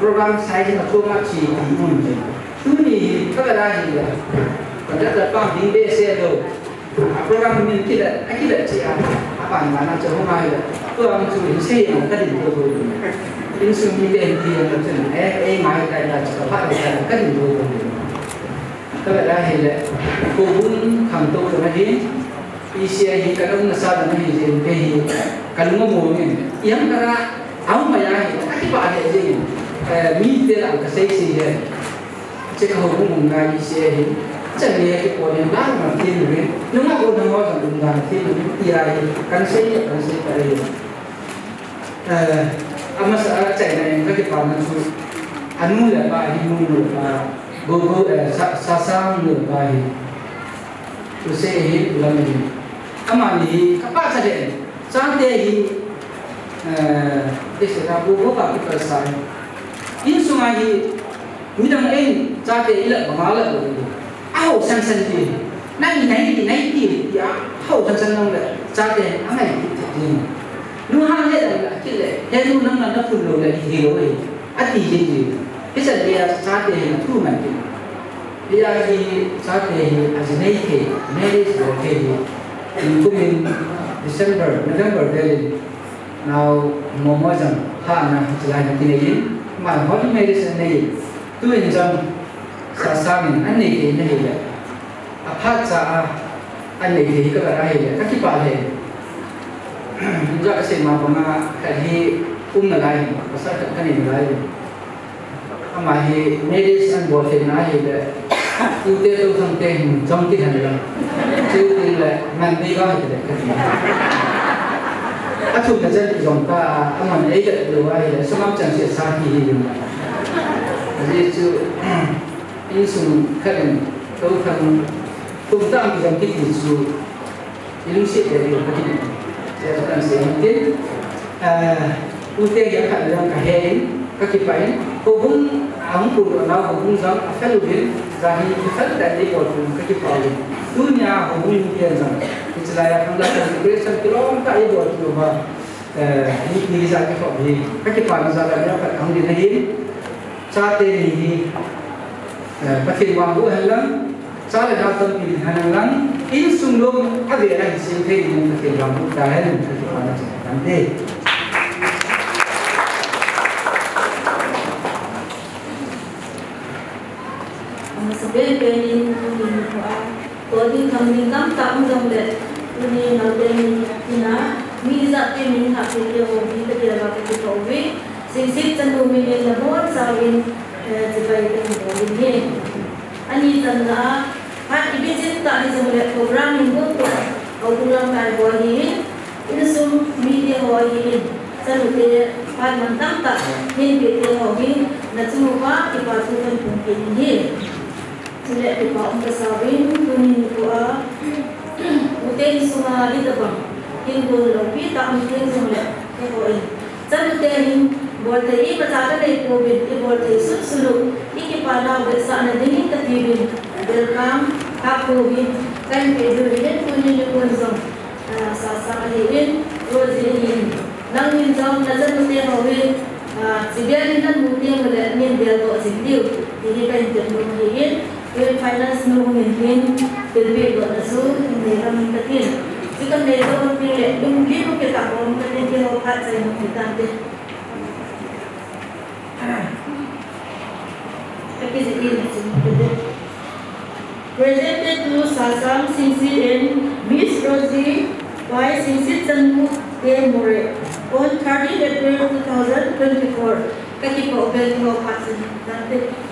program sai thì nó cho nó chỉ thì muốn gì tu ni các cái đây gì vậy? còn rất là ba tiếng bê xe program mình kia là anh kia là chỉ à bạn mà nó cho hôm nay là tôi ăn chú ý xe mà cái gì thôi in sung ni den ti ang chen e e mai dai la cha pa la cha ka ni do ka la he le ko isya hi kalau na sa ini ni zin pe hi kalau mo ni yang kara aw ma ya hi ati ba ha ji eh mi te la ka sei si ye che ka ho mo ga yi hi ke po ne ba ma ti ni. Ne ma go na mo sa ga ti ni ti hi kan se ye kan se ka ye eh ama sa cha na ka pa na su anu la ba hi mo lo ba go go sa sa sa ba hi kusei ulamini amani kapasa de sante hi desa rabu boka kipasai in sungai hi midang ein sate ila bangala ko au san san ti nai nai ti nai ti ya hau san san nong le sate amai ti ti nu ha le la ti le ya nu nang na phun lo le ti lo ai ati ji ji desa dia sate na thu man ti पिता जी साथ में अजनई थे मैरिज होते ही इनको इन दिसंबर नवंबर दिल नाउ मोमोजन हाँ ना चला जाती नहीं मार बहुत मैरिज नहीं तू इन जम सासामिन अन्य के नहीं है अपात सा अन्य के ही कर रहे हैं क्या बात है जो ऐसे मार पंगा कहीं उम्र लाए mà ja se ma pa ma nói hi um na lai pa sa ka ni lai ama hi medicine thì the na he le tu te cái sang te trong ti han la tu ti le man đi ga he le ka ti a tu na chen jong ka ama nei ga lu wa he le sa mam chang cái, sa hi hi jadi tu ini sum kalian tahu kan tentang yang ưu tiên giải dari begini cả hệ saya mungkin utia yang kat dalam kahin kaki pain hubung ang pun na hubung jam afal ubin zahi afal dan di hubung kaki pain dunia hubung dia jam Israel kan dah celebration kilo tak ya buat tu bah ini ni saya kau beli kaki pain zalah dia kat ang di nahin sa te ni pathin wa bu halang sa le da tam pi halang in sung lom a ve ra sin the ni pathin wa bu da hen ka pa na tan te Sebenarnya penin ini ko din kami kam tam dong le ini nalden ina mi za te min ha ke ke o bi te ra ke ko wi sing sit chan do mi le bor sa win je bai te mo din ye ani tan la ha ibi jit ta ni jam le program ni go to au tulang kai bo ni ini sum media ho yi san te pa man tam ta hin ke te ho hi na chumu pa ki pa su kan pun ke ni sila kita mempersahabin kuning kua uten semua di depan hingga lebih tak mungkin semula. Kekoi jadi tadi buat tadi percaya dari covid ini buat tadi sulit sulit ini pada bersa nanti ini terdibin berkam tak covid kan kejar ini kuning kua zon sasa hein rozin hein nang hein zon nazar mesti ah, kau hein jadi ini nanti mesti melihat ni dia tu sendiri ini kan jemput hein You will find a snow within, will be able to soon in the room the hill. You can make a good meal, you give a bit of home, but then you will cut the home with that. Presented to Sasam Singsit and Miss Rosie by Singsit Sanmu De More on 30 April 2024. Kaki po, open ko, pasin. Dante.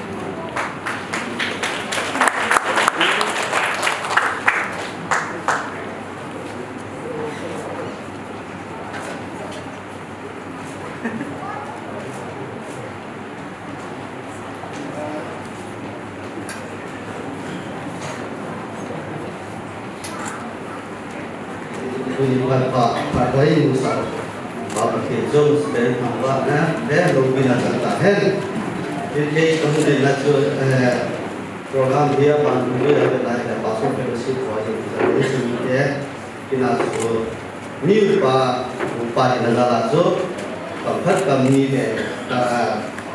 Kami ni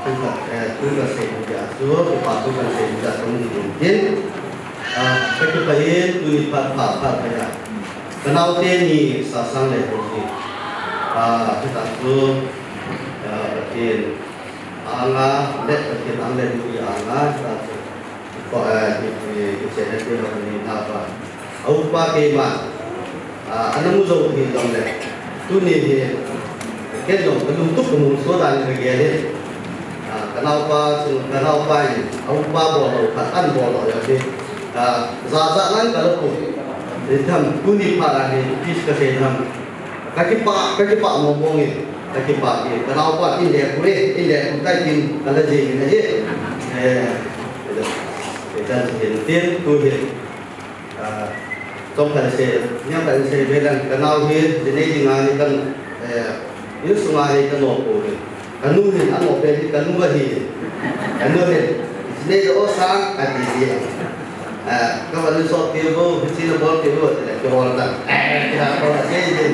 tugas tugas sehingga so pasukan sehingga kemudian ketika itu Pak Pak Pak kenal dia ni sasang le hoji ah kita tu bikin anga let bikin anga ni anga kita tu ko eh di di sini dia ni apa au pa ke ma ah anu mu zo ni dong le tu ni ni ke dong belum tu kamu so dan ke dia ni ông ba kenal pa ni au pa bo lo kan bo lo ya ni ah za za nan kalau tham kuni para ni pis ka se tham kaki pa kaki pa ngomong ni kaki pa ni kalau pa in le kure in le kuntai tin gì, je ni je eh ta hiện tin tu à, trong kan se nya kan se belan nào hi jadi dengan ni kan eh ini sungai kan no ko ni kanu ni an no pe kanu ga hi sang adi dia các bạn so tiêu vô xin là bol tiêu vô để cho họ là eh kita kalau cái sih je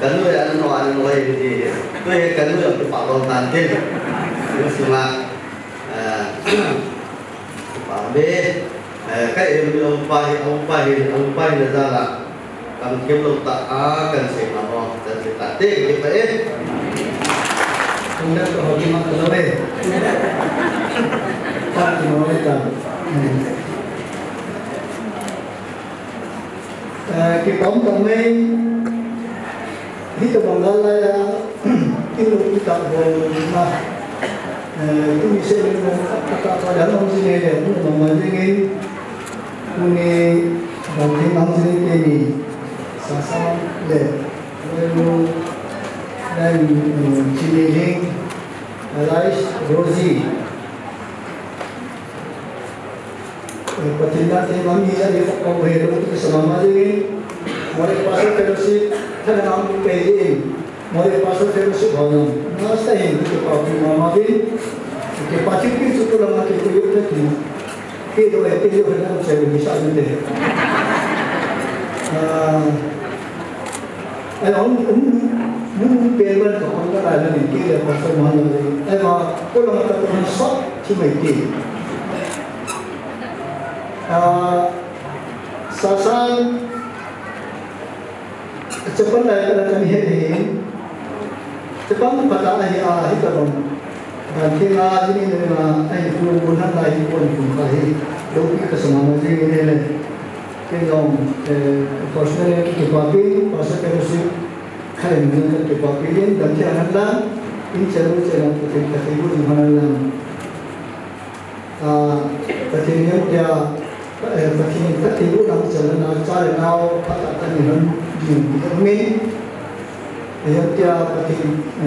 kan ăn nó no ada no tôi je tu nuôi kan cái yang cepat long tante itu semua Pak B, cái em ông pai ông pai ông pai là ra là Kami belum tak akan semarong dan kita tik kita eh. Kemudian kehokiman kedore. Tak dimulai tak. Kita om kami itu bangala ya itu kita boleh mah itu bisa kata-kata dalam sini ya, itu memang ini ini bagi manusia ini sasam le lalu dan cilejing Elias Rosi Pertindak saya mami saya di Fokong Bahir untuk keselamatan ini Mereka pasal terusik Kena nampu PJ Mereka pasal terusik bangun Masa ini kita pakai mama ini Kita pakai itu tu lama kita tuyuk tadi Kita boleh tuyuk dengan saya bisa minta thế ông ông muốn tiền bên của ông cái này là những cái là một số mà là anh mà có lòng ta cũng sót chứ mấy kỳ sa sang cepat lah kalau kami ini cepat pada akhir akhir kalau dan kira ini memang ai pun pun nak lagi pun pun kali dopi ke ini 这种呃，保持那个结果比，保持这个是看你们的结果比，因为当前很难，因前路前路这个财务情况很难。啊，昨天呢，我呀，呃，昨天昨天我当前路那家里那我发展的你们有没有没？哎呀，对啊，昨天呃，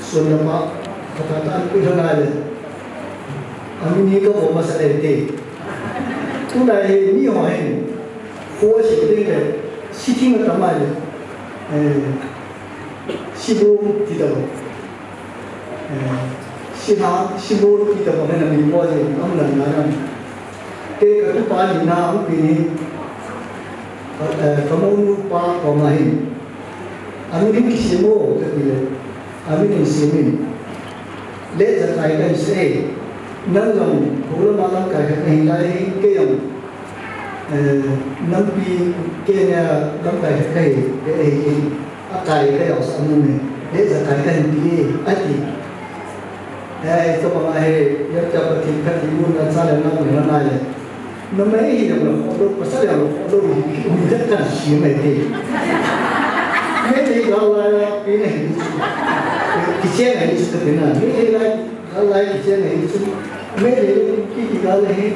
说的嘛，发展的非常难的，啊，你那个我们是来的。从来未用迄我是对个四天个感觉咧，诶，四五几多，诶，四下四五几多，我们民国是俺们人来个，这个都把你那我给你，呃，他们把我们 hin，俺们领西摩这个，俺们领西米，来这来个是 A。नल्लम गौरमाला कहलाई केयम नंपी के ने लम कह कह ए अकाई के औस अनु में ले जकाई का हिंदी अति है तो पमा है, जब जब ठीक का जीवन का सारे नाम में ना है। न मैं ही जब लोग लोग पसंद है लोग लोग उनका का सी में थे। मैं नहीं गाला पी नहीं। किसी नहीं इसका बिना मैं नहीं ho do pa sa le lo ho do ni u ja ka shi me te me te ga la pi ne kitchen है इसका बिना मेरे लाइक लाइक किचन है इस मेरे की की गाल है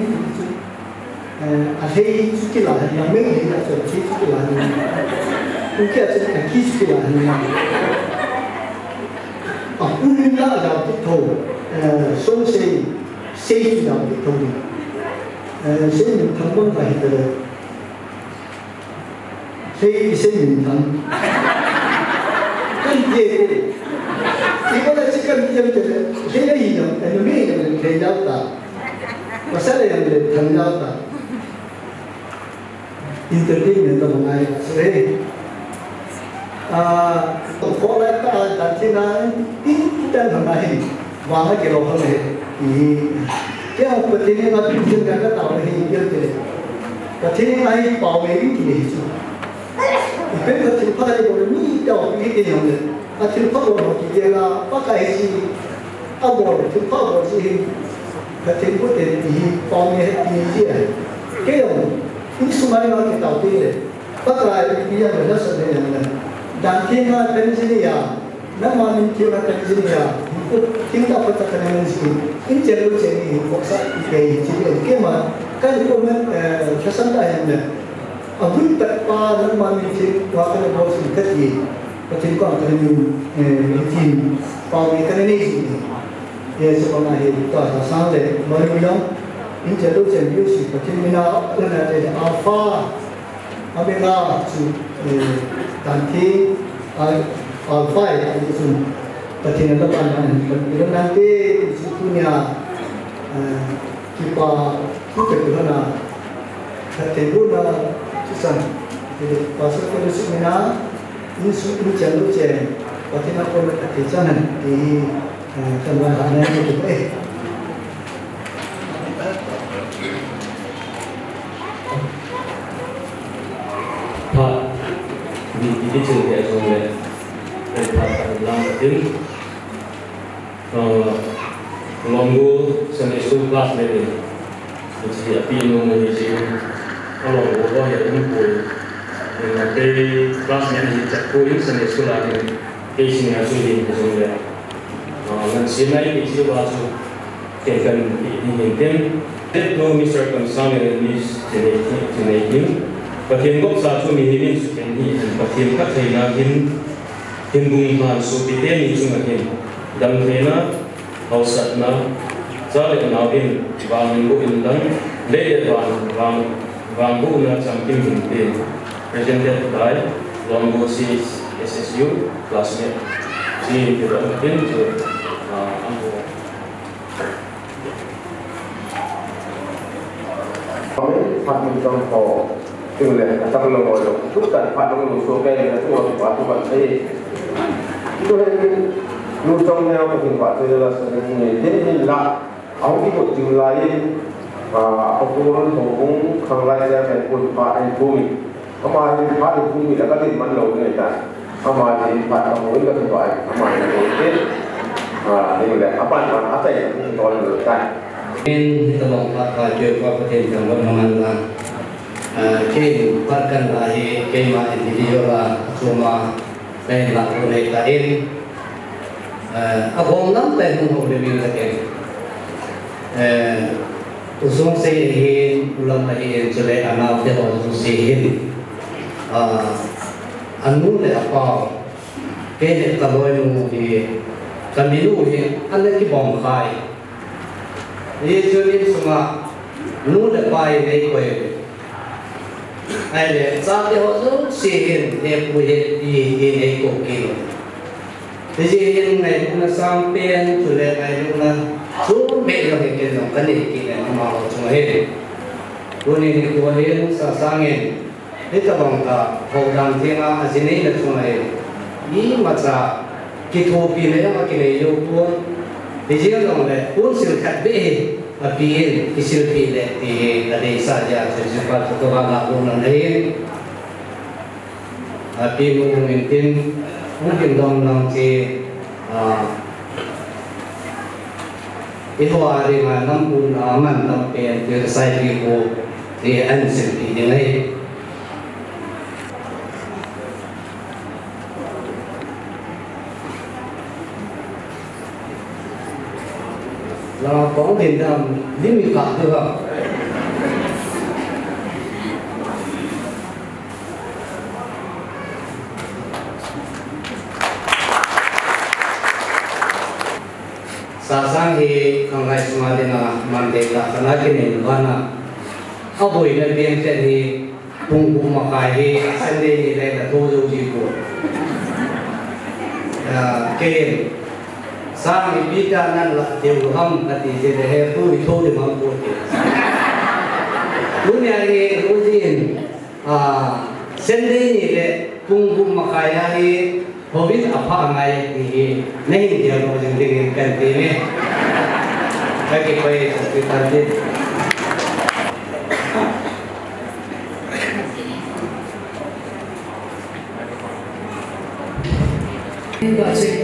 अरे इसकी ला है या मेरे लिए तो ゃ見て見てね芸よあの名よで芸だったおしゃれんで旅だったインターテインメントもありますねああこれから立ちないインターのないわなけどほれいい今日こっちにまた見せたかったわけにいけるけどこっちにまいっぱいおめえにきれいにしよう一遍こっちにパーティーこれ見たわけにいでるよね啊，就拍无几日啊，不介是啊，无就拍无几日，啊，停不停止，方面是停止的。这样，你什么地方去投资的？不来，你比较有那什么样的？但听啊，真心的呀，那么你听啊，真心的呀，你不听到不咋可能是，你只有钱你不杀，你可以只有干嘛？但是我们呃，学生大人的，啊，不得把那么你听，我可能保持得意。So ko na he to sa sa le mo ni yo in je lo je ni si ka ti mi na na na de alpha abela tu eh dan ti alpha ya itu Pati na tapan man, pero nanti punya kita kita kita na kategori na susah. Jadi pasal kalau semina ini na pun katejanan ini suatu jalur je. Waktu nak pergi ke sana di tempat mana itu eh. Pak, di ini cerita soal eh pak dalam hati. Longgu sampai sulap lagi. Jadi apa mengisi? Kalau bawa yang mungkin Mengerti kelas yang dicek kulit seni sekolah ini Isi ngasu di Indonesia Dan sini isi bahasa Kekan ingin tim Did no misreconcile in this Jamaican Patim kok satu mihimin sukan hi Patim kat saya nagin Himbung pan supiten ni cuma hin Dan kena Hausat na Sari anawin Bangin ko indang Lede bang Bang Bang ko na champion hin presented by Longbo C SSU classmate. G. ti to tin ambo kami phát minh trong phò từ lệ cả trong lòng ngồi được chút tận phát trong một số cây là thu quả thu hoạch đây itu yang lu trong nhau của hình quả từ là sự này thế nên là ông đi một trường lại và ông cũng nói cũng không lại ra cái quân quả anh vui mà hình phạt anh vui là cái gì mà lâu người ta ông mà thì phạt ông muốn cái phạt ông mà thì muốn thế à thì là apa yang apa yang kalau lu kan Min kita long pat ka jo ka paten jang wa mangan la. Ke parkan la he ke ma individual la cuma pe la ko le ta in. A bom lam pe hung tôi le min hiện, ke. Usung hiện cho ulam la he chole họ de ho hiện se he. cái le apa ke le ka loi mu he kamilu he ane ki bom khai ye chunin sunga nu le pai nei koi ai le sa te ho zo si hin he pu he i i nei ko ki lo te ji hin nei na sam pen tu le ai lu na chu me lo he cái no kan ni ki le ma ho chu chúng lu luôn ni ko he sa sa nge ni Hei tabang ta, kau dan tenga azinei na tu nae. Ni maca kita opi na ya makin ayo pun. Di sini tu nae, pun silkat be. Api ini kisir pile di dari saja sesuatu foto bangga pun nae. Api mungkin tim mungkin dong nanti. Itu hari mana pun aman tapi yang tersayangi ku di ansur ini nae. Là có tiền làm những người phạm được không? Sasang hi kangai sumadina mandela kana kini thì cùng na biang ten hi pung pung makai hi là ni le gì của, ji ko Sang ibita nan lah jauh ham jadi hebu itu di mampu. Dunia ini ujian. Sendiri le kungkung makaya ini hobi apa amai ini? Nih dia mau jadi ni kanti ni. Bagi kau yang tak kita ni. Terima kasih.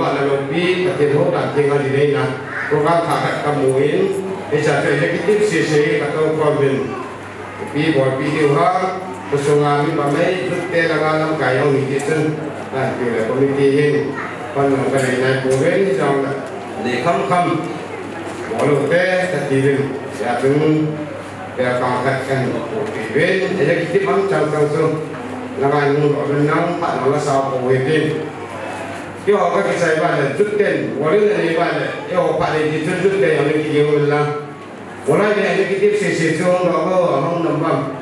สิบลูกหัวว่าเราปีปฏิโทษการเที่ยงอะไรนี่นะโปรแกรมถักกับมูอิน Isa sa executive sisi katong problem. Pi boy pi diu ha gusto nga mi ba may tutte lang alam kayo ni kitchen. Na pila committee hin. Pan ang kanay na puwen ni jang na. Di kam kam. Walo te sa tilin. Ya tung kaya kangkat kan piwen. Executive ang chang chang so. Langan mo ron nang pa nala sa puwetin. Yo ka kisay ba na tutten. Walo na ni ba na. Yo pa ni tutten ang nagiging lang. Wala din executive session ako ang nambam.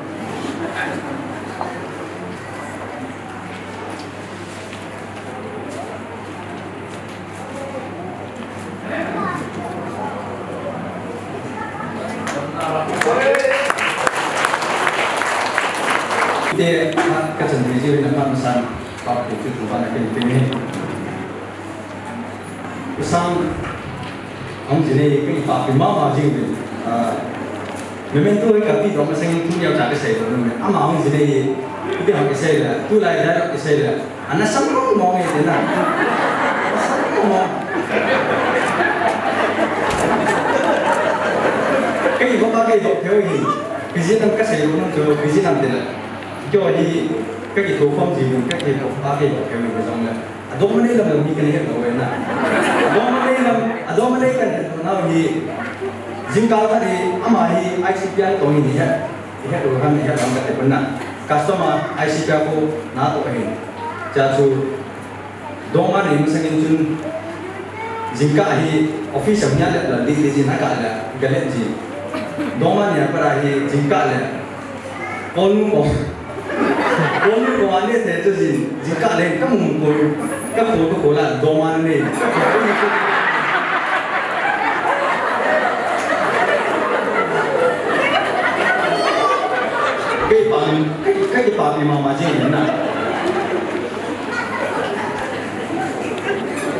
Dia kacang biji dengan masan pak itu tu mana kini sang ông chỉ đi cái bà cái máu vào riêng mình. Ờ, à mình bên tôi gặp đi đó mà sang cũng nhiều trả cái xe rồi mình. Ăn mà ông chỉ đi cái hàng cái xe là, tôi lại ra cái xe là, anh sắm luôn mọi người thế nào? Sắm không mong cái gì có ba cái đột theo gì? Cái gì làm cái xe luôn rồi cái gì làm thế này. Cho gì cái gì thủ phong gì mình, cái gì đột ba cái đột theo mình cái dòng này đúng cái này là mình cái này hết rồi nè adom le kan kan na hi jing kal kan hi ama hi icpr to ni he he do kan he ram ka te pan na customer icpr ko na to kan cha chu doma rim sangin chun jingka hi office amnya le la di di na ka la galen ji doma ne para hi jingka le kon ko kon ko ane te to ji jingka le kam ko ka ko ko la doma ne yin kai kai ba bi ma ma jin yin na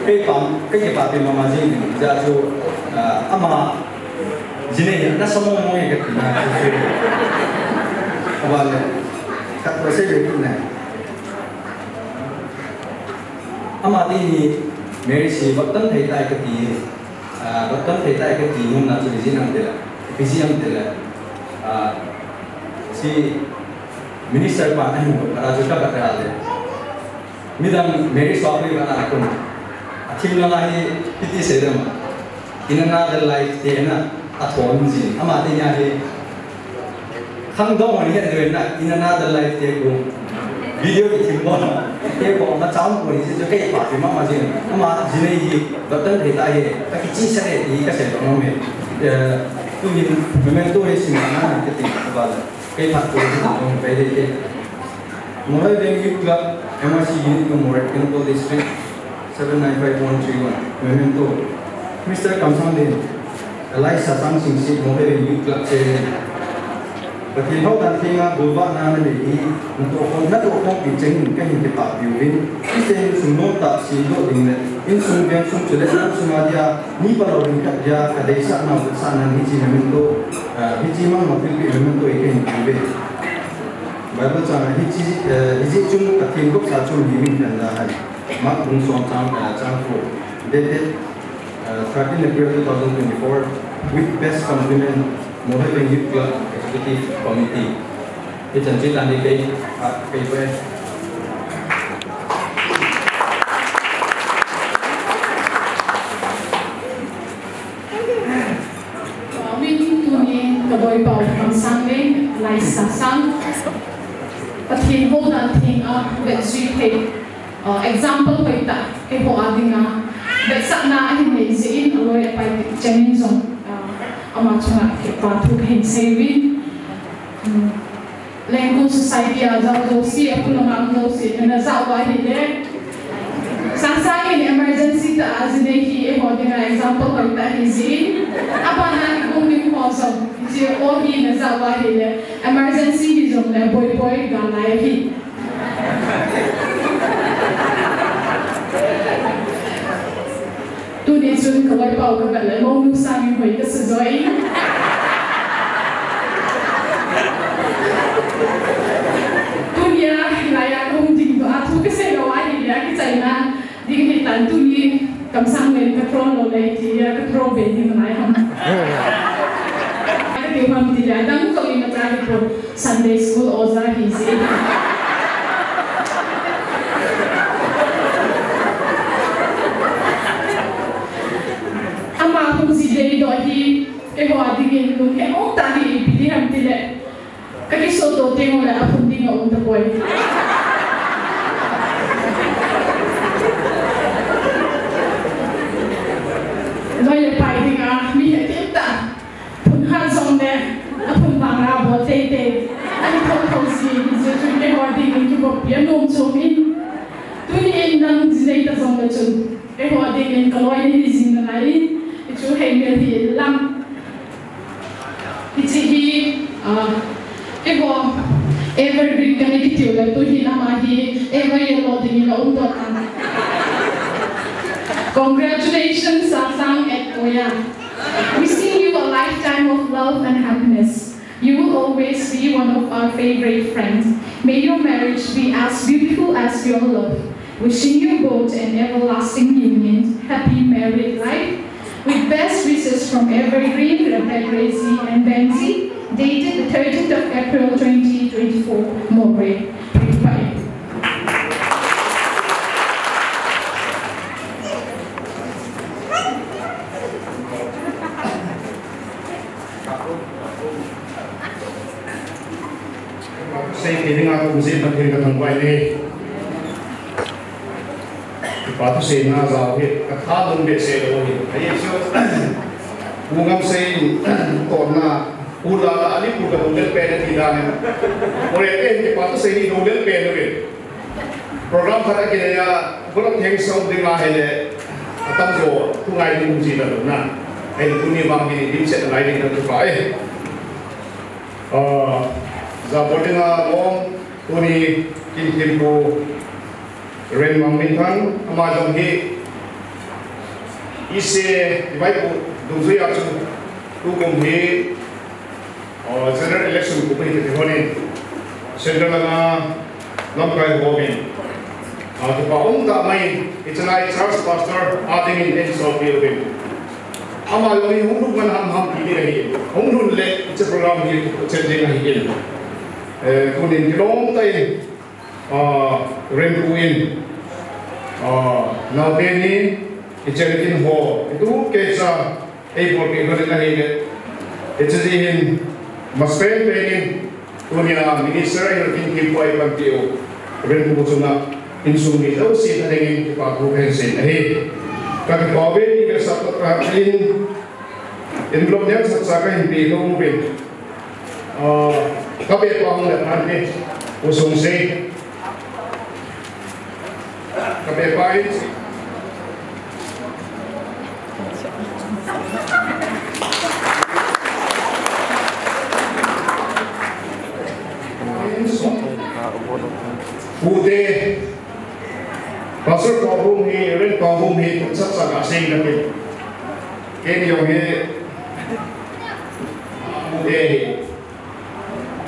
kai ba kai ba bi ma ma jin yin ja jo ama jine yin na samo mo ye ka na wa le ka ko se ye na ama di ni meri si ba tan thai tai ka ti ba tan thai tai ka ti hum na chu ji nam de la bi ji nam de la si 미니셀과 알아줄까 같아야 돼. 미담 메리 소프리가 나라군. 아침나라히 피티 세름. 이나나들 라이프 때나 아톰지 아마디냐히 항동원이 해되나 이나나들 라이프 때고 video की theme बोल ये को हम चाउन को इसे जो के पास में मज़े हम आज ज़िले की वतन रहता है ताकि चीज़ से ये का से दोनों में तुम ये मैं तो ये सीमा ना के तीन बात है kay takto ang pwede ke. Mula Deng Youth Club, MRC Unit Number, Kinto District, 795131, Memento. Mr. Kamsang Deng, Alay Sasang Sing Sik, Mula Deng Youth Club, Sering. Và à, thì hậu đàn thiên mà bố vợ na nên để ý một tổ không nhất tổ không bị chính cái hình cái bảo biểu viên khi xem sung nốt tạ xí độ đình lệ. In sung viên sung chủ lệ nam sung adia ni vào đầu đình cắt ra cả đây sa nào sa nan hi chi memento à, hi chi mang một mà phil bị memento cái hình biểu hiện Bible chang hi chi à, hi chi chung cả thiên gop sa chung hi mình kan da hay mắc cũng xong trang cả trang fo dated uh, 13 April 2024 with best compliment Mohegan Youth Club Executive Committee. Thì Trần chỉ là đi cái cái quê Min tu ni kaboi pau kang sang le lai sa sang. Pathin ho na thing a ve zui pe. Example pe ta ke ho adinga. Ve sa na hin nei zin aloi pai chenin zong. Ama chunga mà chúng ta pen saving. Lengkung society a zo si a pula mang zo si na zau wa hi le. Sang-sang in emergency ta azine hi e hodinga example ko ta hi zin. Apa na kung ni ko so ji o hi na za wa hi le emergency hi zo le boy boy ga na hi. Tu ni sun ko pau ka ba le mo nu sa ni hoi ka se zoi. ya, layak kung di ba ato kasi gawa niya kita ina di ni tanto ni kamsang ni katrol o na iti ya katrol ba ni naya ham. Kaya kung ham di yan, dami ko ina tayo po Sunday school o sa hisi. Ama kung si Jay dohi, kaya eh, ko adingin nung kaya mo eh, oh, tayo ipili eh, ham tila. Колесо толпы ему на Афундино он такой. Weil der Peitinger mich ergibt da. Von Hansonne, von Marabo, Tete. Und ich komme von Sie, diese Tüte heute in die Kopie, nur um zu hin. Du nie in den Zineiter Sonne zu. Ich war die in der Leute, die sind in der Leid. Ich zuhänge die Lamm. Ich zieh cái hoa evergreen cái này cái tiểu là tôi hi làm hi ever yellow đột Congratulations, Sasang and Oya. Wishing you a lifetime of love and happiness. You will always be one of our favorite friends. May your marriage be as beautiful as your love. Wishing you both an everlasting union, happy married life. With best wishes from Evergreen, Rebecca Gracie, and Benzi, dated the 30th of April 2024, Mowbray, Principality. Xây đâu hết cái gì chứ u ngam xây tổn na u la la ali u cái đông để pe này thì ra này rồi cái cái bắt tu xây program phát cái ya là bữa đó thêm xong đi mà jo tu ngai đi cũng gì là đúng na hay tu ni bằng cái đi sẽ lại đi được phải ờ za bodinga mom tuni kin kin ko ren mang min thang ama jong hi ise vai ko du zui a chu tu kum hi और general election को पहले के होने सेंट्रल ना लम का हो भी और तो पाऊँ दा मैं इतना एक चर्च पास्टर आते हैं इन सॉफ्ट ये भी हम आलोई हम लोग मन हम हम की रहिए हम लोग ले इस प्रोग्राम के चल दे नहीं है कौन इन लोग तो तय रेंट उइन नावेनी इचरिकिन हो इतु कैसा एक बोल के घर नहीं है इचरिकिन mas punya eh, eh. eh, ni kunya minister ay natin kipo ay pagtiyo rin po po na insungi daw si na rin yung kipagpukensin ay kati COVID ni kasap at kapin in blog niya sa hindi ito mubin ah, kapi ito ang natin po si kapi pa kabe pa ay Bude có hôm hi, rin problem hi, kung sa sa kasing natin. Kaya yung hi, bude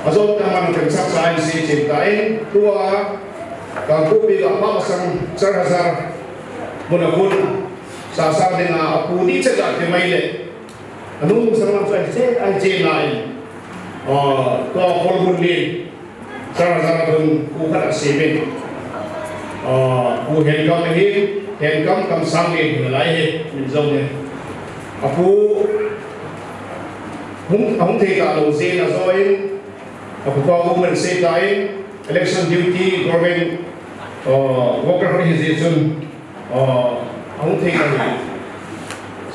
và azot ta man kan sak sai si chin ta in tua ka ku pi ga pa sang char hazar muna kun sa sa de na pu ni che ga te mai le anu sang nam sai che ai che na in a ko sang ra thôn khu khách sĩ bên ờ, khu hiện mình, thì hiện công cầm sang đi lại hết mình dùng này và khu không không thể cả đầu gì là do em ở khu bao gồm mình xe tại election duty government ờ, worker organization ờ, không thể cả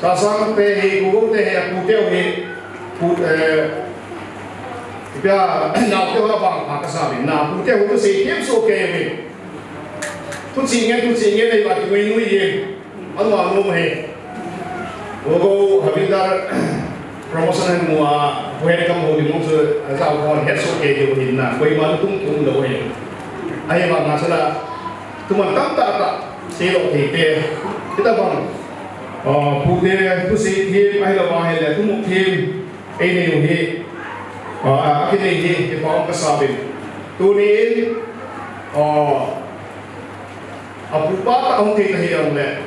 sao sang tê hi cũng tê hi cụ teo hi cụ eh kaya na teo na bang pakasabi na pu teo to say tiap số ke mi tu cingen tu cingen ay bat ngui ngui ye ano ano mo he Wogo habindar promotion mo a pwede ka mo limong sa sa ko het thì ke yo hin na hết số tung tung do he ay mà nga sala tuman tam ta ta se mà ke te kita bang uh pu te tu se thi ai lo ba he le tu mo thêm, ai là yo he là ke ne thêm, ke pa ka sa akidin hi paong kasabin. Tuniin, apupa taong kay kahiyang le.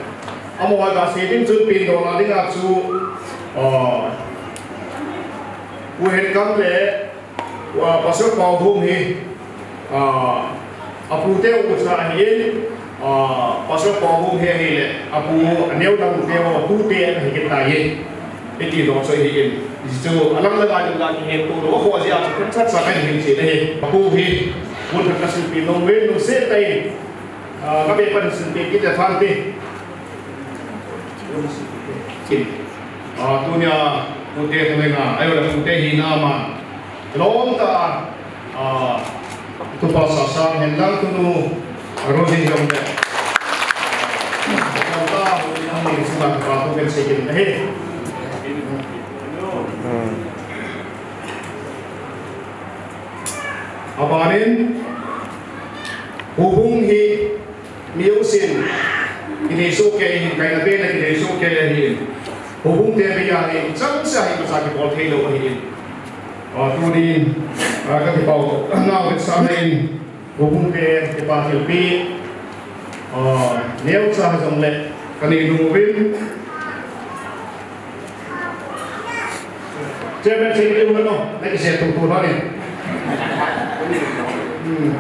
Amo ka kasibin chun pin do na din at ding atsu kuhen kam le pasok paong hi apute usa hiin pasok paong hi hi le apu aneo na apute uteo tu te hi kita hi. Hindi doon sa hiin. isto alam la gadi la ki hen to ro ho ji ap kan chat sa kan hin che ne papu hi mun ka su pi no wen no se tai ka be pan sin pe ki ta fan te kin a tu nya mu te ne nga ayo la mu te hi na ma lom ta a tu pa sa sa hen lang tu no ro hin jom ne ta ta ho ni na ni sa ka pa to ken se kin ne Abarin hubung hi miusin kinesu ke hin bela be na kinesu ke hubung te be yari chang sa hi sa ki bol the hi a tu di a ka ti pau na ve hubung te ke pa hi pi a neu cha ha jong che ni lo no na ke se tu tu na ni hmm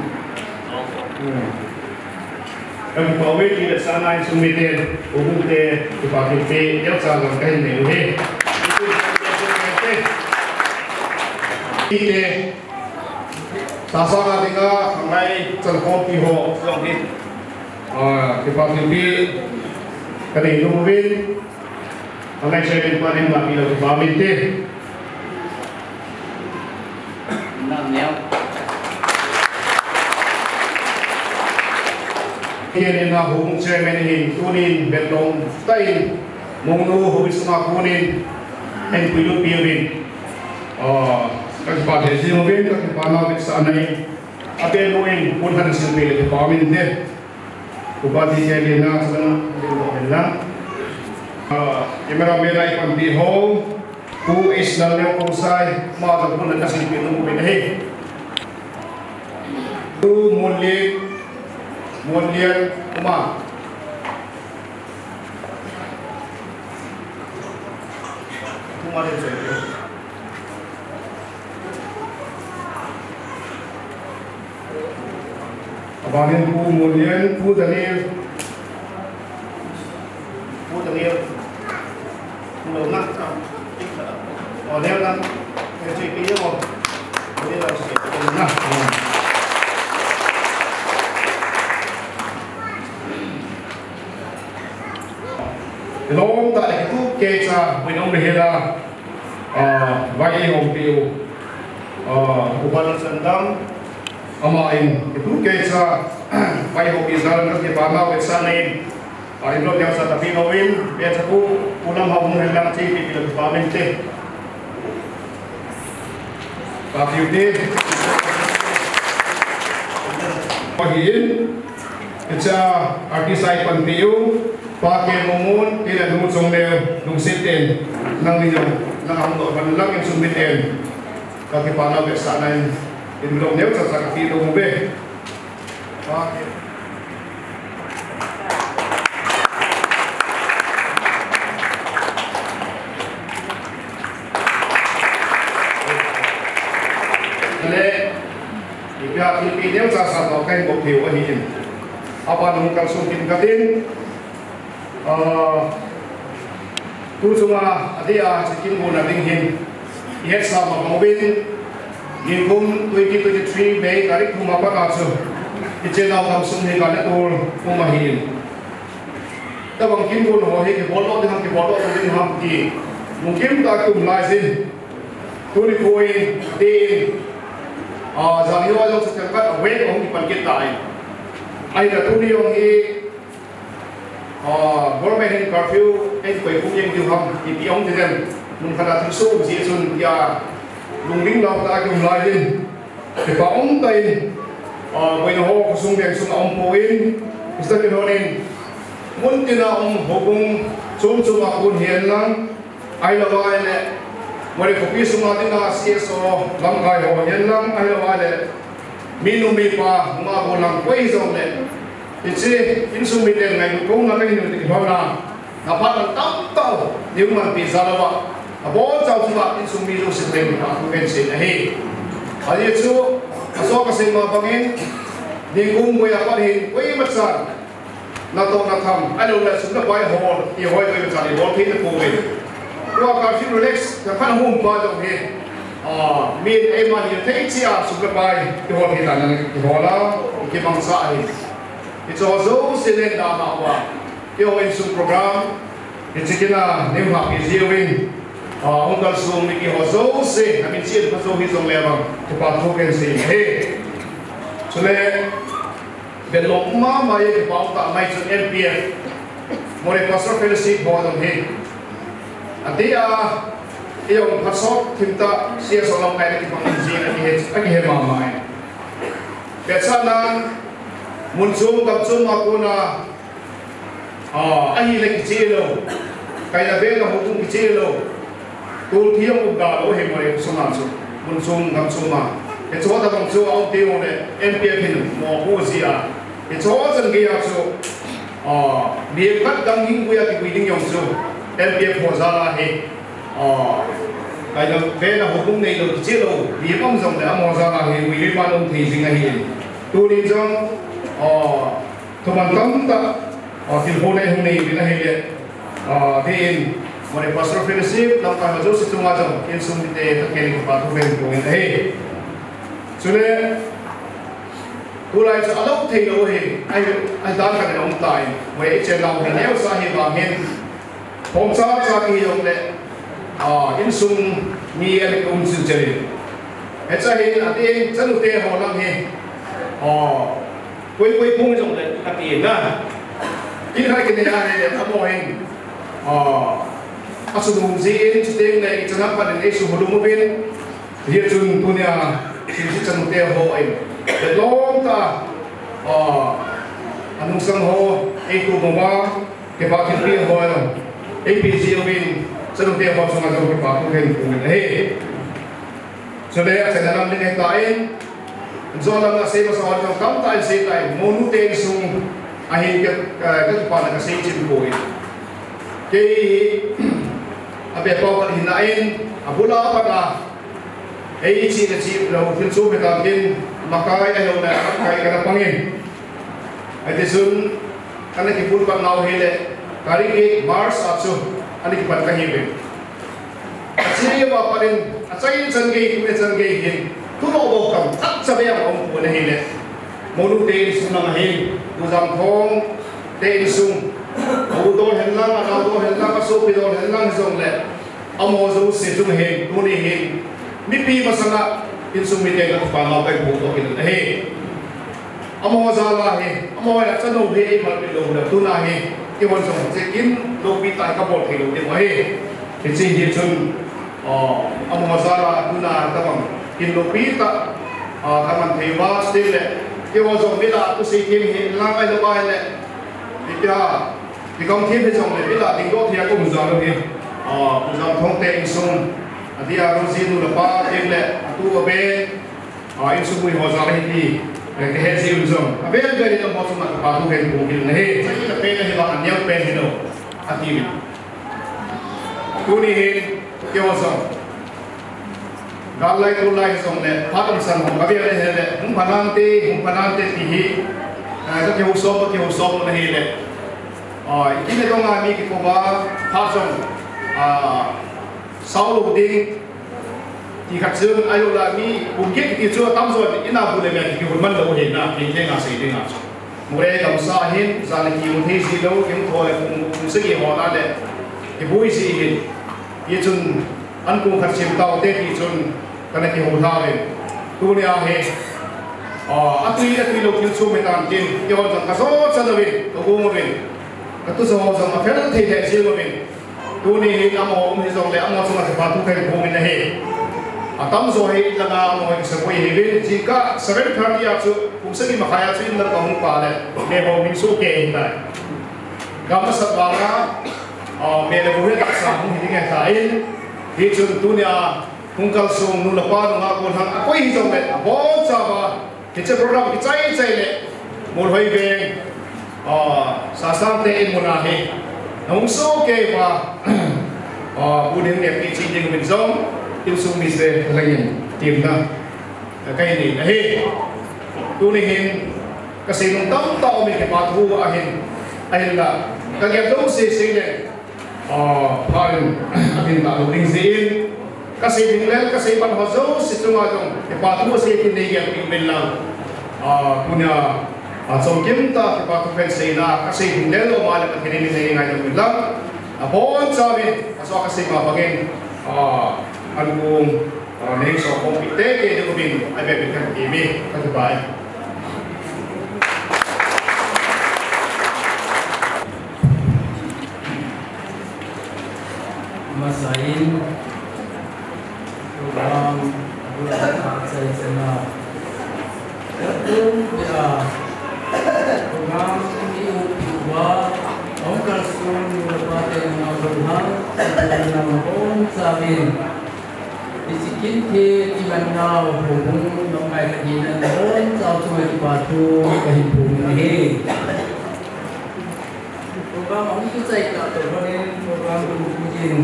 hmm em biết đi được sáng nay xuống bên tiền cũng tê thì bảo thì tê đeo sang làm cái này đi tê. Sa sa na tinga ang may chân con pi ho long hết à thì bảo thì đi cái này luôn bên ang may chơi bên quan em làm đi được bảo bên tê Daniel. Kienin na hung chairman hin tunin belong tain mungnu hubis na kunin and kuyu pirin. Kagbate si Robin kagbana wit sa anay atin luin punhan si Robin kapamin din. Kubati siya din na sa na din na. Kamera mera ipang behold ho who is na lang kung say mga pun na kasi pilu mo binahe tu mulik Kemudian Umar Umar yang saya Abanin ku kemudian ku tadi ku tadi belum nak oh tại nak saya kira oh dia dah sikit vay long tại cái thuốc kê cha bên ông bề ra vay hồng tiêu à uban sandam ama in cái thuốc kê cha <clears throat> vay hồng tiêu ra nó cái bà mau cái sa này à in lo yang sa tapi ngawin biar aku pulang mau menghilang sih di pamen teh But you did. Paghiin. Itsa uh, artisay pantiyo, pakimungun, pinagmusong na lungsitin ng ninyo, ng akong panlang yung sumitin. Pagkipanaw, sa nan, inulong niyo, sa sakapilo mo be. Pakit. Ya ki pi neu cha sa to kai bo thiu a hi in apa nung kal sung kin ka din tu chunga adia chikin bu na ding hin cũng sa ma mo bin yin kum 2023 be mà kuma pa ka chu iche na kam sung he ga na tur mà hin ta bang kin bu no he ke bol lo ding cái bol lo ding ham ki mungkin ta kum lai tôi tu ni koi ở a zang yo lo sa kan ka we ông đi pan ki tai ai da tu ni yong hi government hen curfew en koi kum yeng ju thì ki pi ong den mun khada thu su xuân thì à lung lính lòng ta cùng lai lên, ke pa ông tai a quay nó ho xuống biển xuống ông ong po in ista ki honin muốn tina ong ông hô chum a kun hian lang hiền lắm, ai là gọi là pi sung a dina CSO lam kai ho hian lang ai lo ai le minu mi pa ma bo lang koi zong le ichi in sung mi den ngai ko na kai ni ti ho na na pa na tam tao ni man pi za la ba a bo chao chu ba in sung mi lu sin le na ku ben sin a he a ye chu a so ka sin ma bangin ni kum bo ya pa hin koi ma san na to na tham a lo la ta na bai ho i hoi koi ma san i bo thi na ko luokan finulex ja kan hum pa to he a min ei man hi te ti a su pai to ho hi lan ki ho la ki mang sa hi it's also sinen da ma wa ki ho in su program ni chikina nem ha ki ziwin a ungal su mi ki ho so se ami chi pa so hi so le ba to pa to ken se he chule belokma mai ba ta mai chu MPF Moreh pastor fellowship बहुत है Ati a à pasok kita siya sa lang kaya kitang injil at ihit at ihimamay. Kesa nang munsum kapsum ako na ah ahilay kichilo kaya bela hukong kichilo tul tiyong ugalo himay sumaso munsum kapsuma ito wata bang suwa ang tiyo na MPF hin mo po siya ito wata ngiya so ah biyakat dang hingguya kibiding yung hồ MPF là hệ ờ cái đó về là hồ hộp này được chế độ vì ông dòng đã ông ra là hệ vì liên quan ông thì sinh hiện tu đi trong ờ thông bằng tâm ta. Ờ thì hồ này hôm nay vì nó hiện ờ thì em mà để pastor fellowship làm cái hồ sự chung vào trong in sung để tất cả những bạn thuộc về của người đấy cho nên cô lại cho alo thì đâu hiện ai ai ta cần ông tài vậy trên lòng thì nếu sa hiện vào hôm sau sa à in sung mi anh cũng sự chơi hết sa hiện à tiền chân được tiền họ làm hiện à quay quay phung dùng để là, tiền na in hai này này là mua hình. À asumum gì in chỉ tiền này cho nó phải để số hồ đông bên. Hiện chun punya chỉ chỉ chân được tiền họ in để long ta. À anong sang ho ay kumawa ke bakit piya ho APC bin sa nung tiya ko sa mga gawin pa kung kayo kung nalahi. So daya sa nalang din ay tain, so lang na sa iba sa kanyang kamtaan sa itay, munu tayo sung Cái ka pa na kasi itin ko eh. Kay abe pa ka hinain, abula pa ka, ay isi na si cái filso betangin, makai cái cái cái ka na cái cái tisun, kana kipul pa ngau hele, cái Mars atso, ani kipat kahibe. At siniya karigit mars apso ani kipat kahibin sini ba parin asayin sangay kumet sangay hin tumobo kam tak sabaya om puna hile molu tein sunang hin uzam thong tein sung udo helang ana udo helang aso pido helang song le amo zo se sung hin tuni hin mi pi masala in sung mi tega pa ma pa ko to hin he amo zala he amo ya sanu he mal pido na tuna he ke won so che kin lo bi ta ka bol the lo de wa he ke che hi chun o amo zala tuna ta bang kin lo ta a ka man the wa xin le ke won so biết la tu se kin hiện la ai lo ba le ti ya ti công thi pe song le biết la ding go thì cũng mu za lo he a thông za thong te in sun a dia ro zin lu tu a be ở in su mui ho za ti ke he si un bây giờ vel ga ni no mo su ma pa tu hen này, hin he là ta pe na hi ba an yau pe hi no a ti mi tu ni hin ke ho zong gal lai tu lai zong le pa tam san ho ga vel he le hum phanan te hum phanan te ti hi a ta ke ho so ke ho so na hi le a ki dong mi ki ko ba pa zong sau lúc đi thì khắc dương, ai là mi bùng kết thì chưa tâm rồi, thì nào bùn lên thì bùn mân đâu hiện na thì thế ngà sĩ thế ngà một đây cầm sa hin ra là kiều thế gì đâu, kiếm thôi, cũng cũng sức gì họ đã lệ thì vui gì hin thì chun ăn cùng khắc chim tàu thế thì chun cái này thì hồ thao lên tu này he ờ ăn tuy ăn tuy lúc kiếm số mấy tàn tiền, cái họ rằng cái số chân là có cái một mình. Cái tu số rằng mà phép nó thay thế gì mà bên tu này thì âm ôm thì rằng lệ âm ôm xong là phải phá tu cái gồm bên này atam zo hei langa mo hei sa pui hei vin ji ka seven thirty ya chu kum se ni ma khaya chu in la ka hung pa le ne ho min su ke hin dai ga ma sa ba nga a me le bu he ka sa hung hi nge ta in hi chu tu nya hung kal su nu la pa nga ko hang a koi hi zo le a bo cha ba ki che program ki chai chai le mo hoi ve a sa sa te in mo na he hung su ke ba a bu ding ne ki chi ding min zong tiêu sung mì xe là gì tiền đó cái gì là hết tu này hiện cái sinh động tâm to mình cái bát vua ở hiện ở hiện là cái nghiệp đúng sự sinh này. Ờ thôi ở hiện là đủ linh diên cái sinh động lên cái sinh bản hóa dấu sự trung hòa trong cái Ah ang kung running so kung piteke ni Kubin ay bebekan TV kagabay Masain Tuhan Tuhan Tuhan Tuhan Tuhan Tuhan Tuhan Tuhan Tuhan Tuhan Tuhan Tuhan Tuhan Tuhan Tuhan Tuhan Tuhan tên nào ôn sa bên Disikin ke di mana hubung nomai quả thu, cái cuma di batu kehimpun ini. Program ông chú dạy cả tổ nên program của Pujin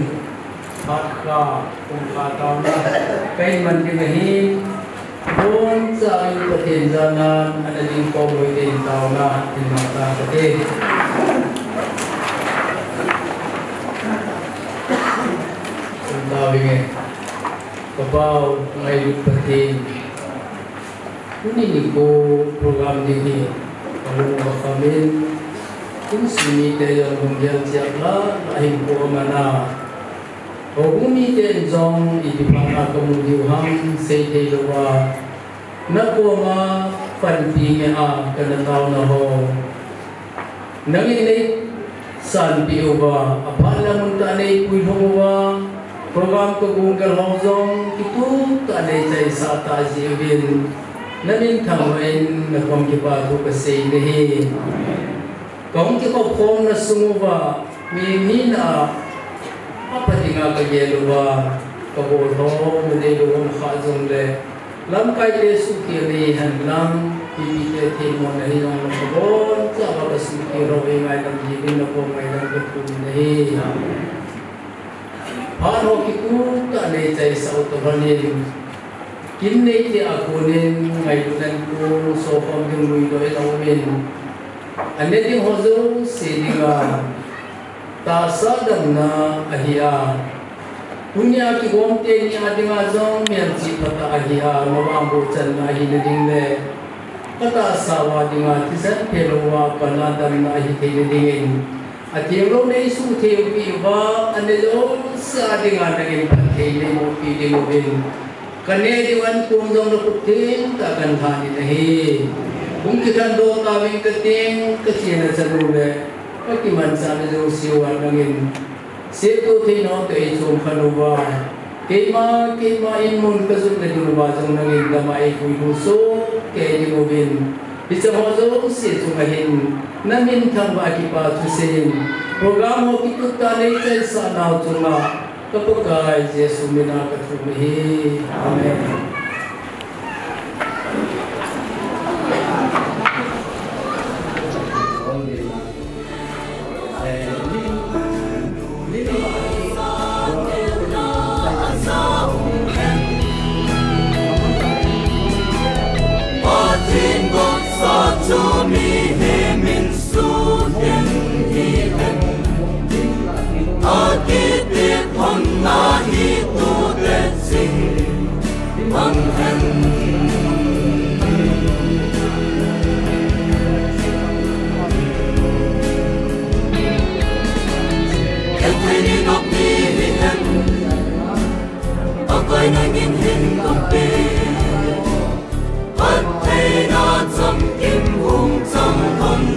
bắt cả cùng cả tao là cái mình đi về Pun sa ayu ketenzanan ada di kau boleh tahu lah di mata ketin. Tawingin kabau ngay pating kuni ni ko program dini kamu mga kami kung sumite yung gumbiyang siyak na ahim ko mana. O gumite yung zong itipaka kumudiuhang sayte lawa na ko ma panpinga Kena kanataw na ho. Nanginip san piyo ba apalang muntanay kuy humuwang program Google Hongzong itu tak ada cai sata jibin namin tamain na kom ki pa tu ka sei nehi kom ki ko kom na sumuwa mi min a apa tinga ka yelo wa ka bo tho mu de lo kom kha zong le lam kai le su ki le han lam pi pi te te mo na hi nong ko bo cha ba ka su ki ro ve mai lam jibin na ko mai lam ko tu nehi Pano ki kuta ne cai sa utoranin kin ne ti akunin ngayunan ko so pam yung lui do ito min ane di hozo si diga ta sa dam na ahiya. punya ki gom te ni adi nga zong mian si pata ahiya. mabambo chan na ahi na ding le kata sawa di nga tisan peluwa panadam na ahi te ni dingin अतेवो ने सुथे पीवा अनेलो सादिगा नगे पथे ने मोपी दे मोबेन कने जीवन कुम दोंग न कुथे ता गंधानी नहीं कुम कितन दो काविं कतें कचिन सरुवे पति मन साने जो सिवा नगे से तो थे नो ते चोम खनुवा केमा केमा इन मुन ने दुर्वा जों नगे दमाई हुई हुसो के जी Bicara-bicara usia Tuhan Namin tambah pa Tuhan Program mo kita tali Kaisa nautuna Kepukai Yesus minat Amin Wunder.